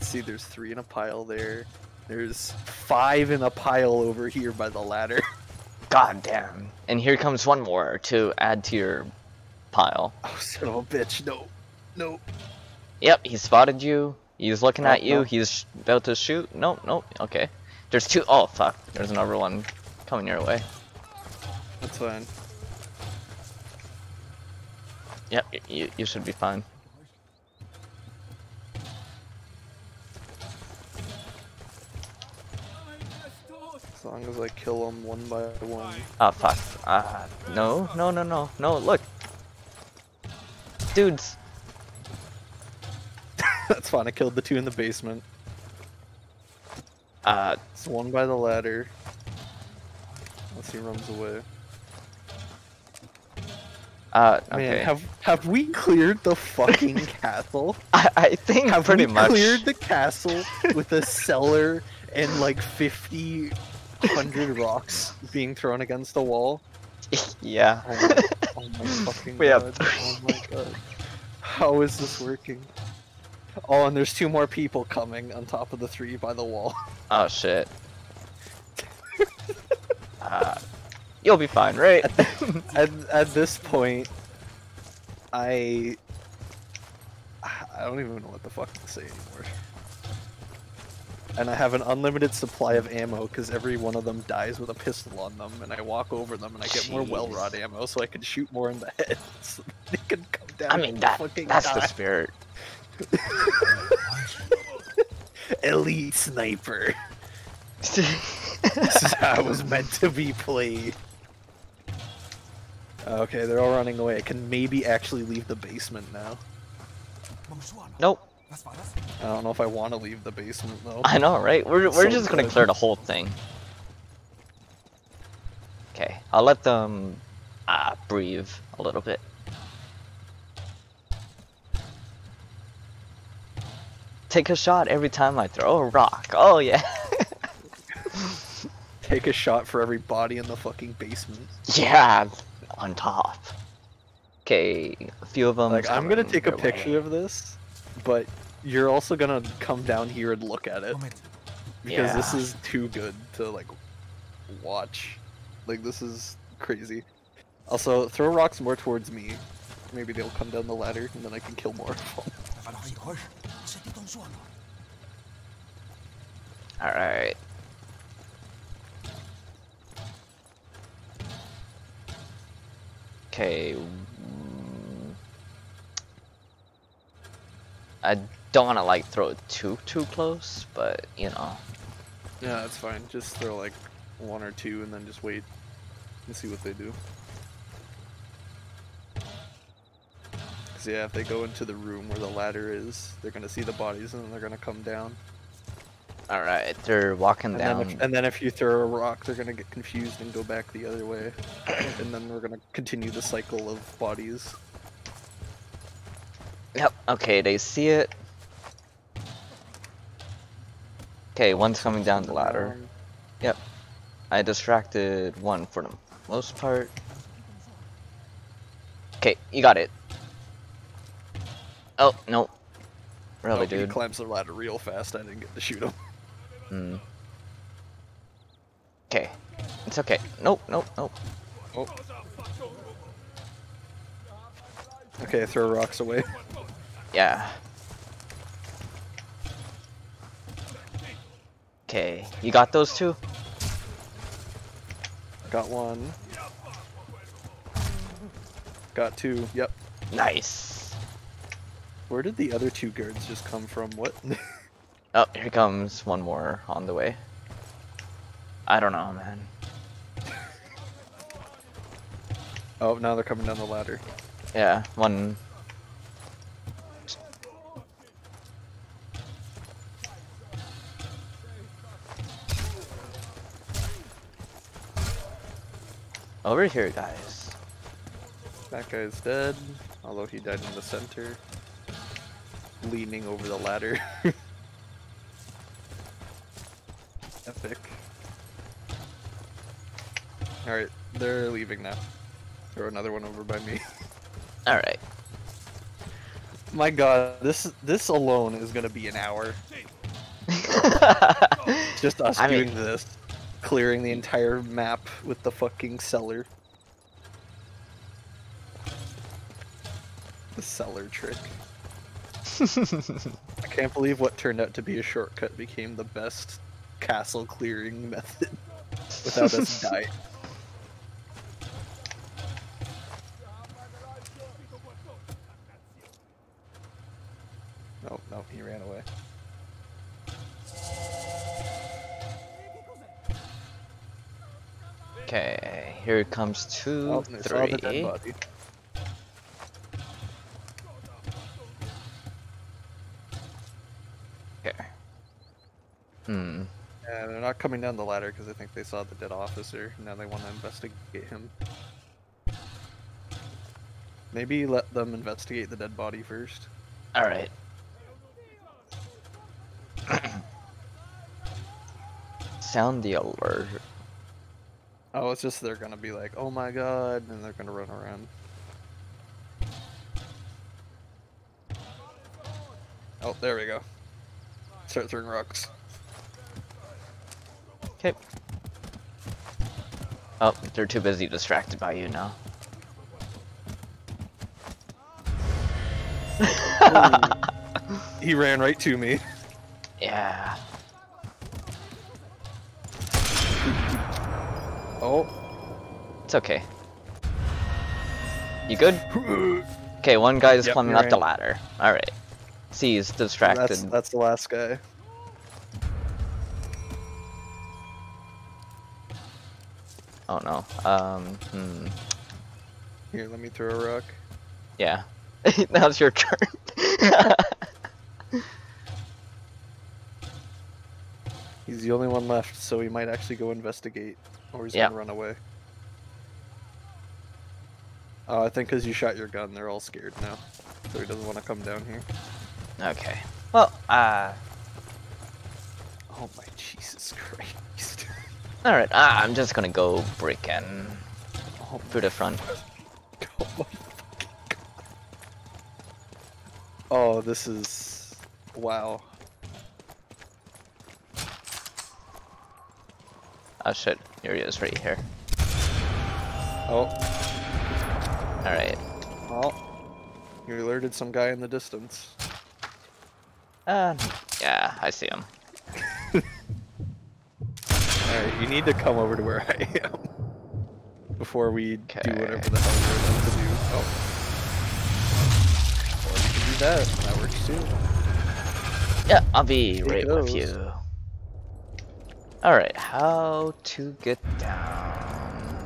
See, there's three in a pile there. There's five in a pile over here by the ladder. (laughs) God damn. And here comes one more to add to your pile. Oh, son of a bitch! No, no. Yep, he spotted you. He's looking Oh, at you. no. He's about to shoot. No, no. Okay. There's two oh fuck. There's another one coming your way. That's fine. Yep, you you should be fine. As long as I kill them one by one. Oh fuck. Uh, no, no, no, no, no. Look, dudes. (laughs) That's fine. I killed the two in the basement. Uh, It's one by the ladder. Unless he runs away. uh. Man, Okay. have have we cleared the fucking (laughs) castle? I think I think Have pretty we much. cleared the castle with a cellar and like 50, 100 rocks being thrown against the wall? (laughs) yeah. Oh my, oh my fucking We have god. Oh my god. How is this working? Oh, and there's two more people coming on top of the three by the wall. (laughs) Oh shit. (laughs) uh, you'll be fine, right? at, at this point, I I don't even know what the fuck to say anymore. And I have an unlimited supply of ammo because every one of them dies with a pistol on them, and I walk over them and I get more Welrod ammo so I can shoot more in the head. (laughs) So they can come down. I mean and that fucking that's die. the spirit. (laughs) elite sniper. This is how it was meant to be played. Okay, they're all running away. I can maybe actually leave the basement now. nope. Was war das? I don't know if I want to leave the basement though. I know, right? We're we're So just gonna clear the whole thing. Okay, I'll let them uh, breathe a little bit. Take a shot every time I throw a rock. Oh yeah. (laughs) Take a shot for every body in the fucking basement. yeah, on top. Okay, a few of them. Like I'm gonna take a picture of this, but you're also gonna come down here and look at it Moment. because this is too good to like watch. Like this is crazy. Also, throw rocks more towards me. Maybe they'll come down the ladder and then I can kill more of them. Da war noch ein Geräusch. Ich senti un suono. All right. Okay. I don't want to like throw it too too close, but you know. Yeah, that's fine. Just throw like one or two and then just wait and see what they do. Cause yeah, if they go into the room where the ladder is, they're gonna see the bodies and then they're gonna come down. All right, they're walking And down. then, if, and then if you throw a rock, they're gonna get confused and go back the other way. (coughs) and then we're gonna continue the cycle of bodies. Yep. Okay, they see it. Okay, one's coming down the ladder. Yep. I distracted one for the most part. Okay, you got it. Oh, no. Really, oh, He climbs the ladder real fast. I didn't get to shoot him. (laughs) Hmm. Okay. It's okay. Nope, nope, nope. Oh. Okay, throw rocks away. (laughs) Yeah. Okay, you got those two? Got one. Got two. Yep. Nice. Where did the other two guards just come from? What? (laughs) Oh, here comes one more on the way. I don't know, man. oh, now they're coming down the ladder. Yeah, one. Over here, guys. That guy's dead, although he died in the center. Leaning over the ladder. (laughs) Epic. Alright, they're leaving now. Throw another one over by me. (laughs) Alright. My god, this this alone is gonna be an hour. (laughs) Just us I mean- doing this. Clearing the entire map with the fucking cellar. The cellar trick. (laughs) I can't believe what turned out to be a shortcut became the best castle clearing method (laughs) without us dying. (laughs) here comes two, Oh, they the dead three. body. Okay. Hmm. Yeah, they're not coming down the ladder because I think they saw the dead officer. Now they want to investigate him. Maybe let them investigate the dead body first. Alright. (clears throat) Sound the alert. Oh, it's just they're gonna be like, oh my god, and they're gonna run around. Oh, there we go. Start throwing rocks. Okay. Oh, they're too busy distracted by you now. (laughs) He ran right to me. Yeah. Oh. It's okay. You good? Okay, one guy's Yep, climbing up the ladder. Alright. See, he's distracted. That's that's the last guy. Oh no. Um, hmm. Here, let me throw a rock. Yeah. (laughs) Now's your turn. (laughs) He's the only one left, so he might actually go investigate, or he's Yeah. gonna run away. Oh, I think because you shot your gun, they're all scared now, so he doesn't want to come down here. okay. Well, uh, Oh my Jesus Christ! (laughs) alright. Ah, I'm just gonna go break in oh, through the front. (laughs) my fucking God. oh, this is wow. Oh shit, here he is right here. Oh, Alright. well, you alerted some guy in the distance. Uh, yeah, I see him. (laughs) Alright, you need to come over to where I am (laughs) before we do whatever the hell we're about to do. Oh. Or we can do that. That works too. Yeah, I'll be right with you. Alright, how to get down?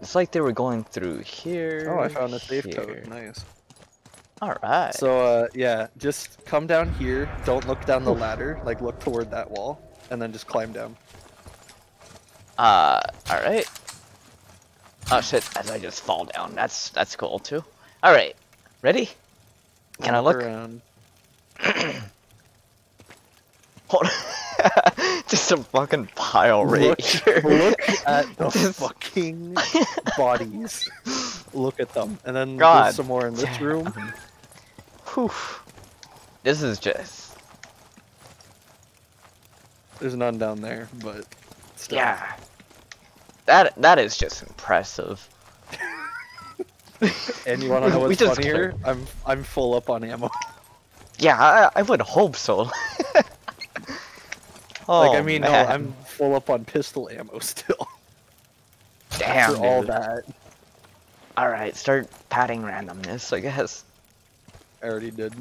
It's like they were going through here. Oh, I found a safe here. code. Nice. Alright. So, uh, yeah, just come down here. Don't look down the ladder. Like, look toward that wall, and then just climb down. Uh, alright. Oh shit, as I just fall down. That's that's cool too. Alright. Ready? Can I look? (clears throat) Hold (laughs) Just a fucking pile right look, here. look at (laughs) the Just- fucking (laughs) bodies. Look at them, and then God there's some more in this damn. room. Whew. This is just There's none down there, but still. yeah. That that is just impressive. And you want to know We what's funnier? I'm I'm full up on ammo. Yeah, I, I would hope so. Oh, like I oh, mean, no. I'm full up on pistol ammo (laughs) still. damn After all that, All right, start padding randomness, I guess. I already did.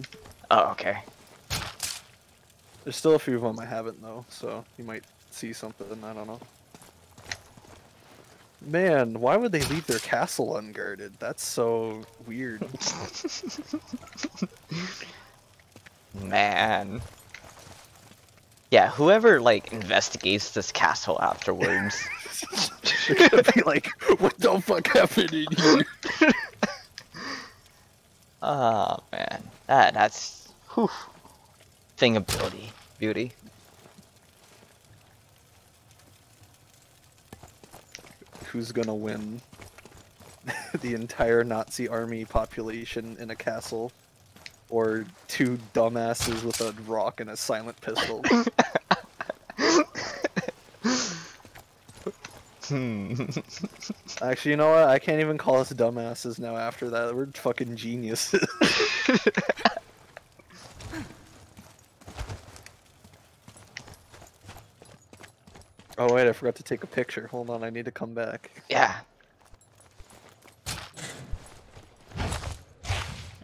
Oh, okay. There's still a few of them I haven't though, so you might see something. I don't know. Man, why would they leave their castle unguarded? That's so weird. (laughs) Man. Yeah, whoever like investigates this castle afterwards. (laughs) They're gonna be like, "What the fuck happened in here?" (laughs) oh man, that that's whew. thing of beauty, beauty. Who's gonna win? (laughs) the entire Nazi army population in a castle, or two dumbasses with a rock and a silent pistol? (laughs) Hmm. Actually, you know what? I can't even call us dumbasses now after that. We're fucking geniuses. (laughs) oh wait, I forgot to take a picture. Hold on, I need to come back. yeah.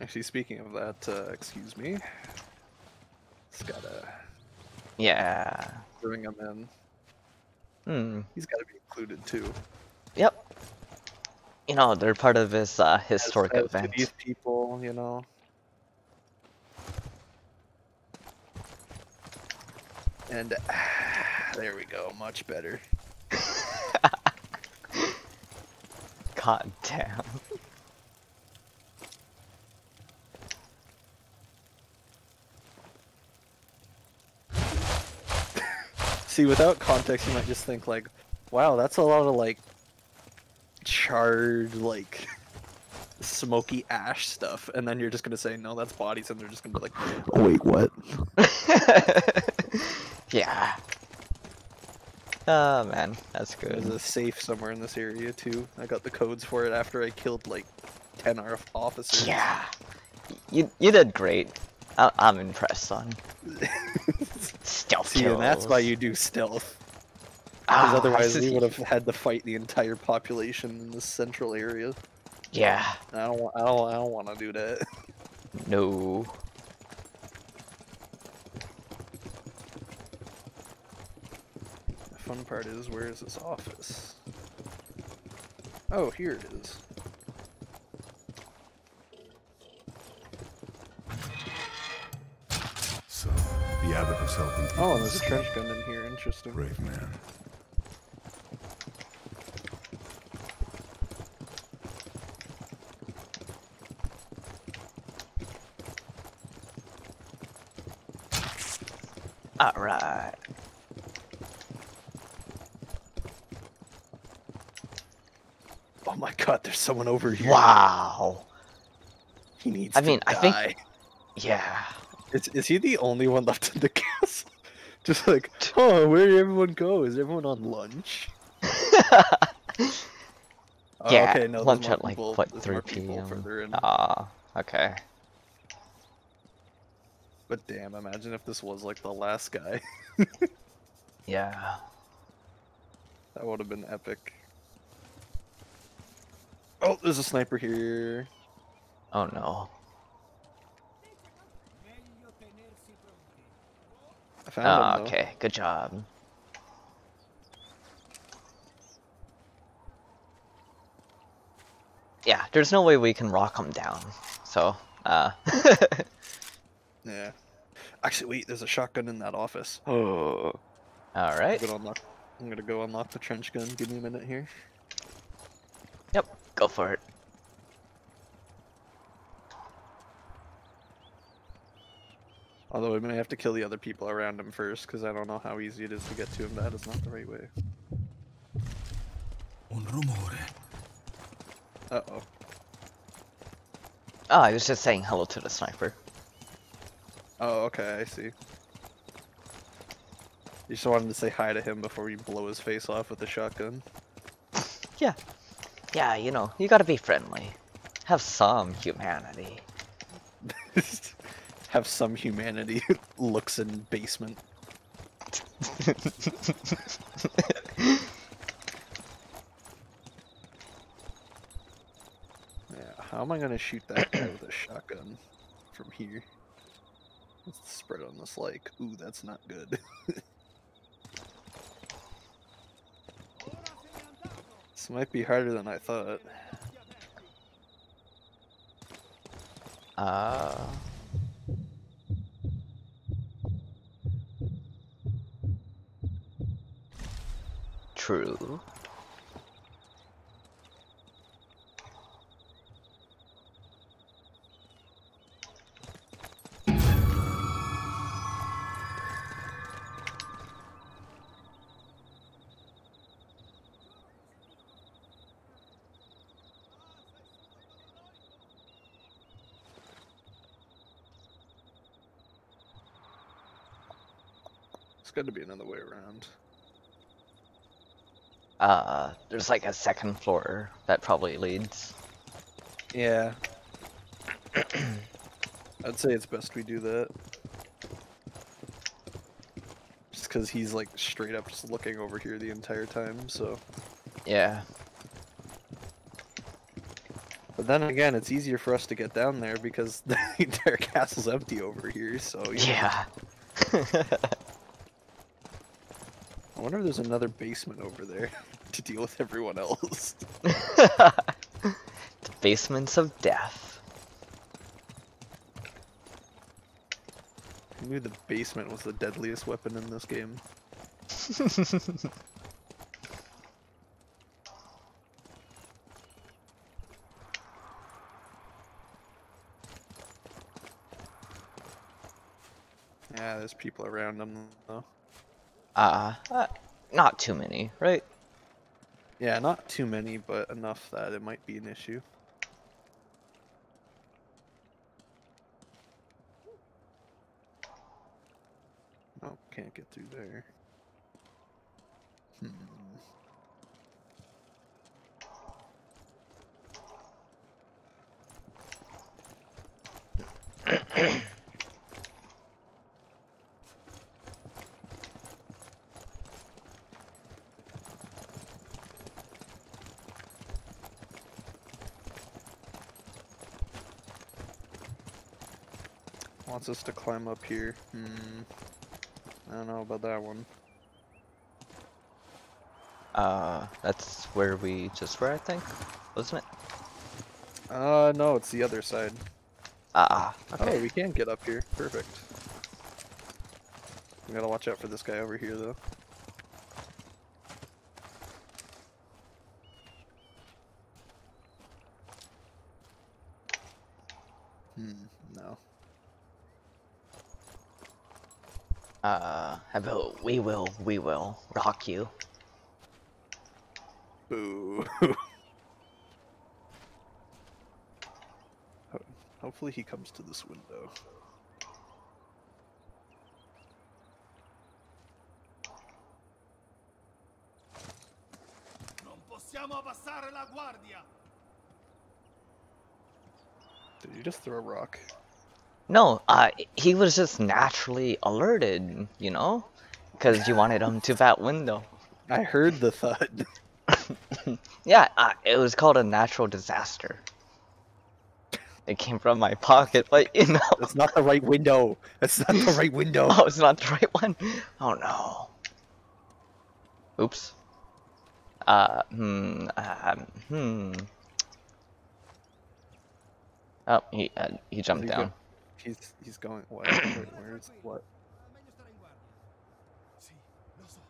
Actually, speaking of that, uh, excuse me. Just gotta Yeah. bring him in. Hmm. He's gotta be included too. Yep. You know, they're part of this uh, historic As- as event. These people, you know. And (sighs) there we go, much better. (laughs) God damn. See, without context, you might just think like, Wow, that's a lot of like charred, like (laughs) smoky ash stuff, and then you're just gonna say no, that's bodies, and they're just gonna be like, oh, wait, what? (laughs) yeah. Oh man, that's good. There's a safe somewhere in this area too. I got the codes for it after I killed like ten RF officers. Yeah. You you did great. I, I'm impressed, son. (laughs) See, kills. and that's why you do stealth. Because Ah, otherwise, we would have had to fight the entire population in this central area. Yeah. I don't. I don't. I don't want to do that. (laughs) No. The fun part is, where is this office? Oh, here it is. So, the abbot was helping people. Oh, and there's a escape. trench gun in here. Interesting. Brave man. Alright. Oh my God, there's someone over here. Wow. He needs. I to mean, I think- Yeah. Is is he the only one left in the castle? Just like, (laughs) oh, where did everyone go? Is everyone on lunch? (laughs) Oh, yeah. okay, no, lunch at like people- what 3 people p.m. further in. Ah, okay. But damn, imagine if this was like the last guy. (laughs) Yeah. That would have been epic. Oh, there's a sniper here. Oh no. Found Ah, him okay. Good job. Yeah, there's no way we can rock him down. So, uh. (laughs) Yeah. Actually, wait, there's a shotgun in that office. (gasps) Oh. I'm Alright. gonna unlock. I'm gonna go unlock the trench gun. Give me a minute here. Yep, go for it. Although we may have to kill the other people around him first, because I don't know how easy it is to get to him. That is not the right way. Un rumore. Uh oh. Oh, I was just saying hello to the sniper. Oh, okay, I see. You just wanted to say hi to him before you blow his face off with the shotgun. (laughs) Yeah. Yeah, you know, you gotta be friendly. Have some humanity. (laughs) Have some humanity (laughs) looks in basement. (laughs) Yeah, how am I gonna shoot that guy with a shotgun from here? What's the spread on this like? Ooh, that's not good. (laughs) this might be harder than I thought. Uh. True. It's got to be another way around. Uh, there's like a second floor that probably leads. Yeah. (clears throat) I'd say it's best we do that. Just because he's like straight up just looking over here the entire time, so. Yeah. But then again, it's easier for us to get down there because (laughs) the entire castle's empty over here, so. know. Yeah. (laughs) I wonder if there's another basement over there (laughs) to deal with everyone else. (laughs) the basements of death. I knew the basement was the deadliest weapon in this game. (laughs) Yeah, there's people around them though. Uh, uh, not too many, right? Yeah, not too many, but enough that it might be an issue. Oh, can't get through there. Hmm. (clears throat) Wants us to climb up here. Hmm. I don't know about that one. Uh, that's where we just were, I think, wasn't it? Uh, no, it's the other side. Ah, Oh, okay. we can get up here. Perfect. We gotta watch out for this guy over here, though. Hmm, no. Uh, how about we will, we will rock you. Boo. (laughs) Hopefully he comes to this window. Non possiamo abbassare la guardia! Did you just throw a rock? No, uh, he was just naturally alerted, you know? Because you wanted him to that window. I heard the thud. (laughs) Yeah, uh, it was called a natural disaster. It came from my pocket, but you know. That's not the right window. That's not the right window. (laughs) Oh, it's not the right one? Oh no. Oops. Uh, hmm, um, hmm. Oh, he, uh, he jumped he go- down. He's he's going what? Where's what? Meglio stare in guardia. Sì, lo so.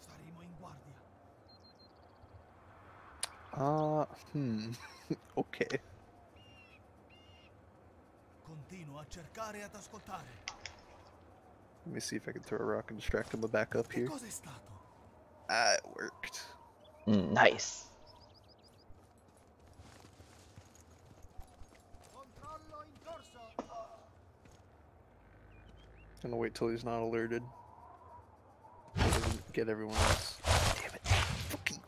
Staremo in guardia. Uh, hmm. (laughs) okay. Continuo a cercare e ad ascoltare. Let me see if I can throw a rock and distract him back up here. cosa è stato? Ah, it worked. Nice. Controllo in corso. Gonna wait till he's not alerted. He doesn't get everyone else. Damn it. Fucking.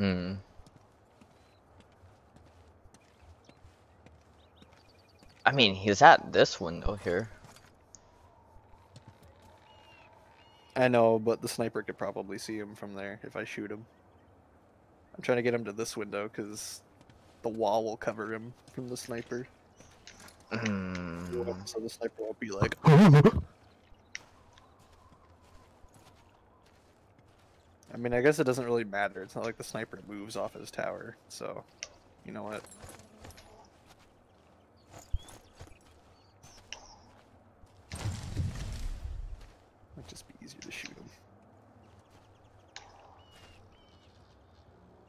Hmm. I mean, he's at this window here. I know, but the sniper could probably see him from there if I shoot him. I'm trying to get him to this window because the wall will cover him from the sniper. Hmm. So the sniper won't be like, (laughs) mean, I guess it doesn't really matter. It's not like the sniper moves off his tower, so you know what? Might just be easier to shoot him.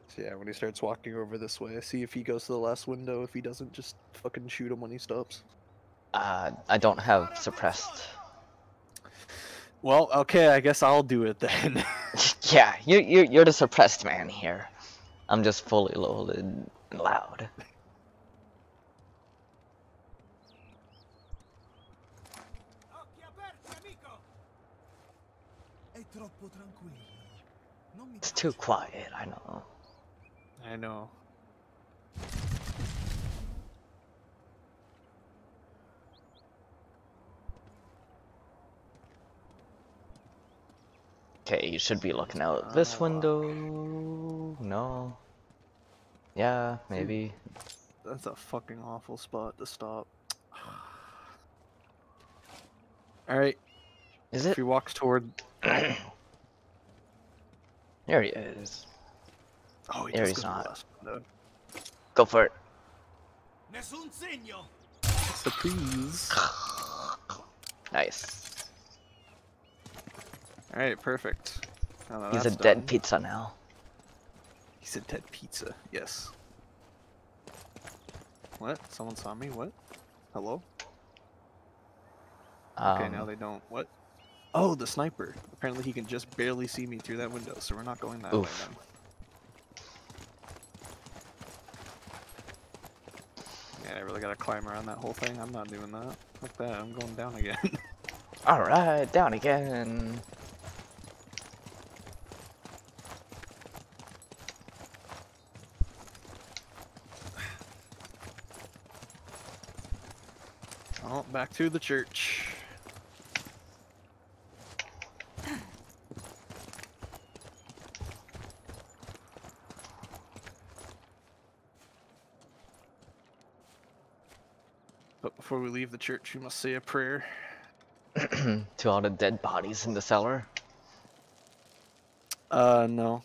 So yeah, when he starts walking over this way, see if he goes to the last window. If he doesn't, just fucking shoot him when he stops. Uh, I don't have suppressed. Well, okay, I guess I'll do it then. (laughs) (laughs) yeah, you you you're the suppressed man here. I'm just fully loaded and loud. It's too quiet, I know. I know. Okay, you should be looking out this window. No. Yeah, maybe. That's a fucking awful spot to stop. Alright, Is it? if it? he walks toward. (clears throat) there he is. Oh, he There does he's go not. Go for it. Nessun segno! Surprise! (sighs) Nice. Alright, perfect. He's a that's dead done- pizza now. He's a dead pizza, yes. What? Someone saw me? What? Hello? Okay, now Um, they don't. What? Oh, the sniper. Apparently he can just barely see me through that window, so we're not going that way Oof. then. Yeah, I really gotta climb around that whole thing. I'm not doing that. Fuck that, I'm going down again. (laughs) Alright, down again. Oh, back to the church. But before we leave the church, we must say a prayer. (clears throat) to all the dead bodies in the cellar. Uh, no.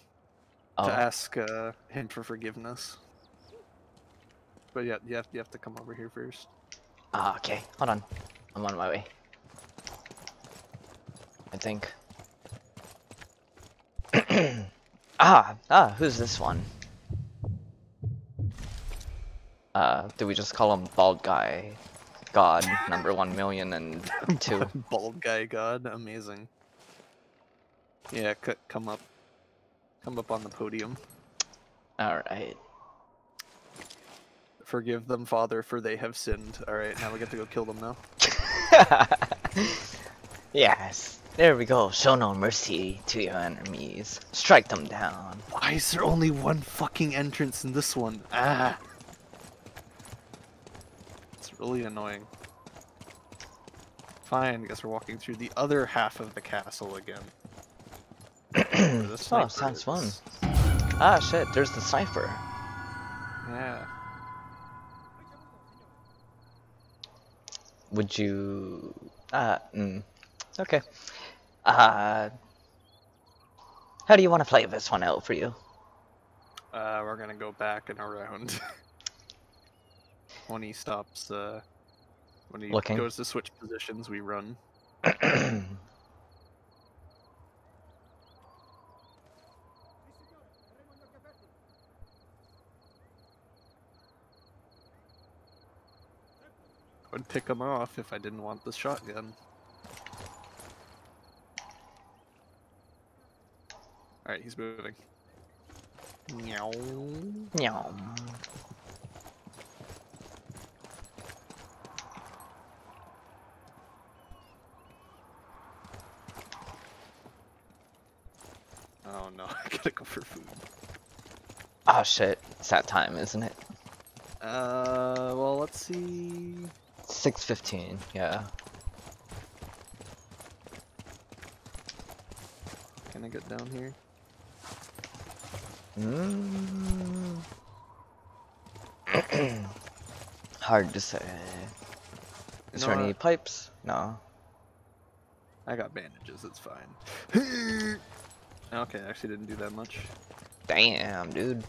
Oh, To ask uh, him for forgiveness. But yeah, you have, you have to come over here first. Ah, okay. Hold on. I'm on my way. I think. (clears throat) ah, ah, who's this one? Uh, do we just call him Bald Guy? God, number one million and (laughs) two. Bald guy god, amazing. Yeah, c- come up. Come up on the podium. Alright. Forgive them, Father, for they have sinned. Alright, now we get to go kill them now. (laughs) yes. There we go. Show no mercy to your enemies. Strike them down. Why is there only one fucking entrance in this one? Ah! It's really annoying. Fine, guess we're walking through the other half of the castle again. (clears throat) Oh, sounds fun. Ah, shit. There's the cipher. Yeah. Would you... Uh, mm. Okay. Uh... How do you want to play this one out for you? Uh, we're gonna go back and around. (laughs) when he stops, uh, when he Looking. goes to switch positions, we run. (clears throat) Would pick him off if I didn't want the shotgun. Alright, he's moving. Meow. Meow. Oh no, (laughs) I gotta go for food. Oh shit. It's that time, isn't it? Uh, well, let's see. 6.15, yeah. Can I get down here? Mm. (clears throat) Hard to say. Is You there any pipes? No. I got bandages, it's fine. (laughs) okay, I actually didn't do that much. Damn, dude.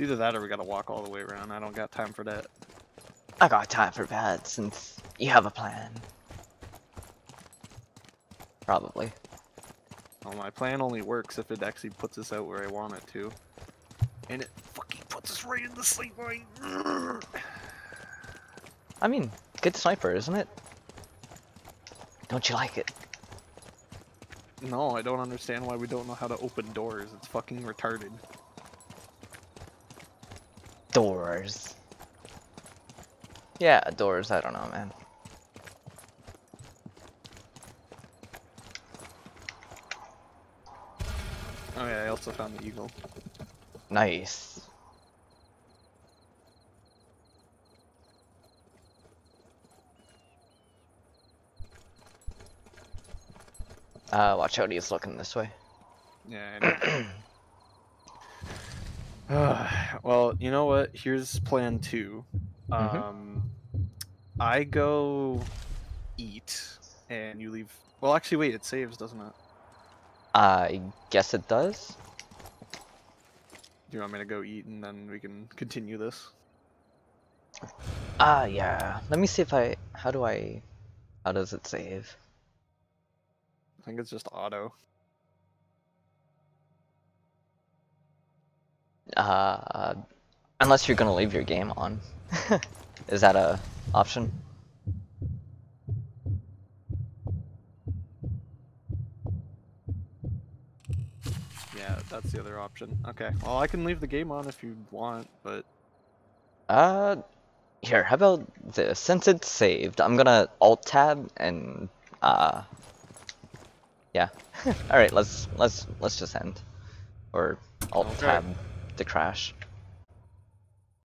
It's either that or we gotta walk all the way around. I don't got time for that. I got time for that since you have a plan. Probably. Well, my plan only works if it actually puts us out where I want it to. And it fucking puts us right in the slate line. I mean, good sniper, isn't it? Don't you like it? No, I don't understand why we don't know how to open doors. It's fucking retarded. Doors. Yeah, doors, I don't know, man. Oh yeah, I also found the eagle. Nice. Uh, watch out, he's looking this way. Yeah, I know. (clears throat) (sighs) well, you know what? Here's plan two. Mhm. Um, I go eat, and you leave. Well, actually, wait. It saves, doesn't it? I guess it does. Do you want me to go eat, and then we can continue this? Ah, yeah. Let me see if I. How do I. How does it save? I think it's just auto. Uh, unless you're gonna leave your game on. (laughs) Is that a option? Yeah, that's the other option. Okay, well I can leave the game on if you want, but... Uh, here, how about this? Since it's saved, I'm gonna Alt-Tab and, uh... Yeah. (laughs) Alright, let's, let's, let's just end. Or Alt-Tab. Okay to crash.